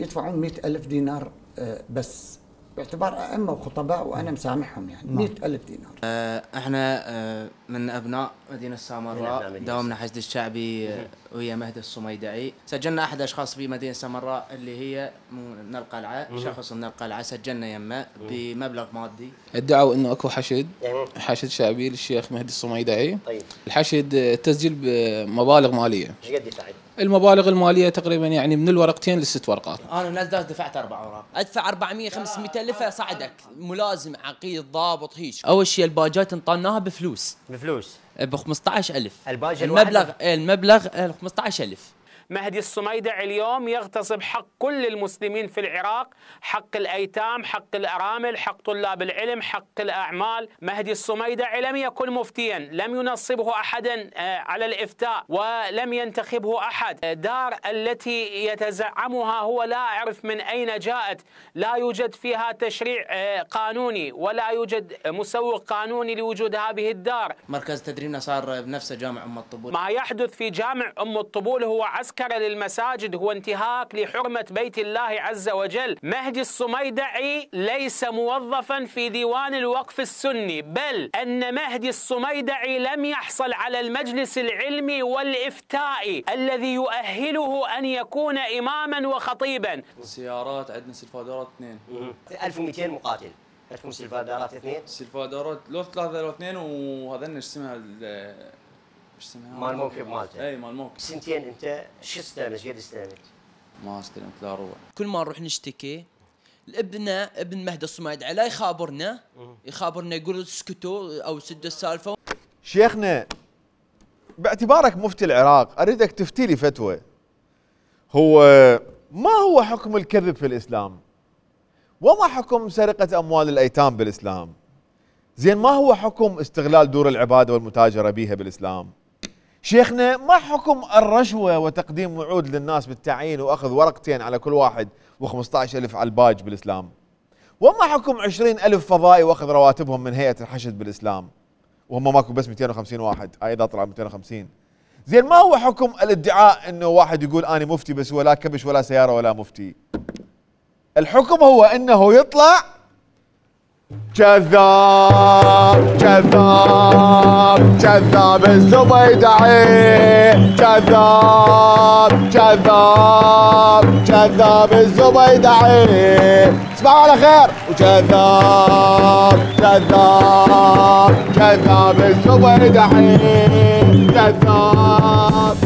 يدفعون مئة ألف دينار آه، بس. باعتبار أئمة وخطباء وأنا مسامحهم يعني. نعم. مئة ألف دينار. آه، إحنا آه، من أبناء مدينة السامراء أبناء مدينة داومنا حشد الشعبي آه، ويا مهدي الصميدعي. سجلنا أحد أشخاص في مدينة السامراء اللي هي من القلعه. شخص من القلعه سجلنا يمه بمبلغ مادي. ادعوا إنه أكو حشد. حشد شعبي للشيخ مهدي الصميدعي. طيب. الحشد تسجيل بمبالغ مالية. إيش قد يساعد؟ المبالغ المالية تقريبا يعني من الورقتين للست ورقات. أنا ناس دفعت أربع أوراق. أدفع 400 500 الف اصعدك ملازم عقيد ضابط هيك أول شيء الباجات انطناها بفلوس. بفلوس. ب 15000 الباجة المبلغ؟ المبلغ آه، 15000 مهدي الصميدع اليوم يغتصب حق كل المسلمين في العراق حق الأيتام حق الأرامل حق طلاب العلم حق الأعمال. مهدي الصميدع لم يكن مفتيا لم ينصبه أحدا آه، على الإفتاء ولم ينتخبه أحد. دار التي يتزعمها هو لا أعرف من أين جاءت. لا يوجد فيها تشريع آه، قانوني ولا يوجد مسوق قانوني لوجود هذه الدار. مركز تدريبنا صار بنفسه جامع أم الطبول. ما يحدث في جامع أم الطبول هو عسكرة للمساجد هو انتهاك لحرمة بيت الله عز وجل. مهدي الصميدعي ليس موظفا في ديوان الوقف السني بل أن مهدي الصميدعي لم يحصل على المجلس العلمي والإفتائي الذي يؤهله أن يكون إماما وخطيبا. سيارات عندنا سلفادارات اثنين. 1200 مقاتل. عندكم سلفادارات اثنين. سلفادارات لو ثلاثة لو اثنين وهذا اسمها مال موكب مالته. اي مال موكب سنتين انت شو استلمت قد استلمت؟ ما استلمت لا ربع كل ما نروح نشتكي الابنة ابن مهدي الصميدعي لا يخابرنا يخابرنا يقول اسكتوا أو سدوا السالفه شيخنا باعتبارك مفتي العراق اريدك تفتي لي فتوى هو ما هو حكم الكذب في الاسلام وما حكم سرقه اموال الايتام بالاسلام زين ما هو حكم استغلال دور العباده والمتاجره بها بالاسلام شيخنا ما حكم الرشوة وتقديم وعود للناس بالتعيين وأخذ ورقتين على كل واحد و15 ألف على الباج بالإسلام؟ وما حكم 20 ألف فضائي وأخذ رواتبهم من هيئة الحشد بالإسلام؟ وهم ماكو بس 250 واحد هاي إذا طلع 250 زين ما هو حكم الادعاء إنه واحد يقول أنا مفتي بس ولا كبش ولا سيارة ولا مفتي؟ الحكم هو إنه يطلع كذاب كذاب كذاب الزبيدعي كذاب كذاب كذاب الزبيدعي اسمعوا على خير. وكذاب كذاب كذاب الزبيدعي كذاب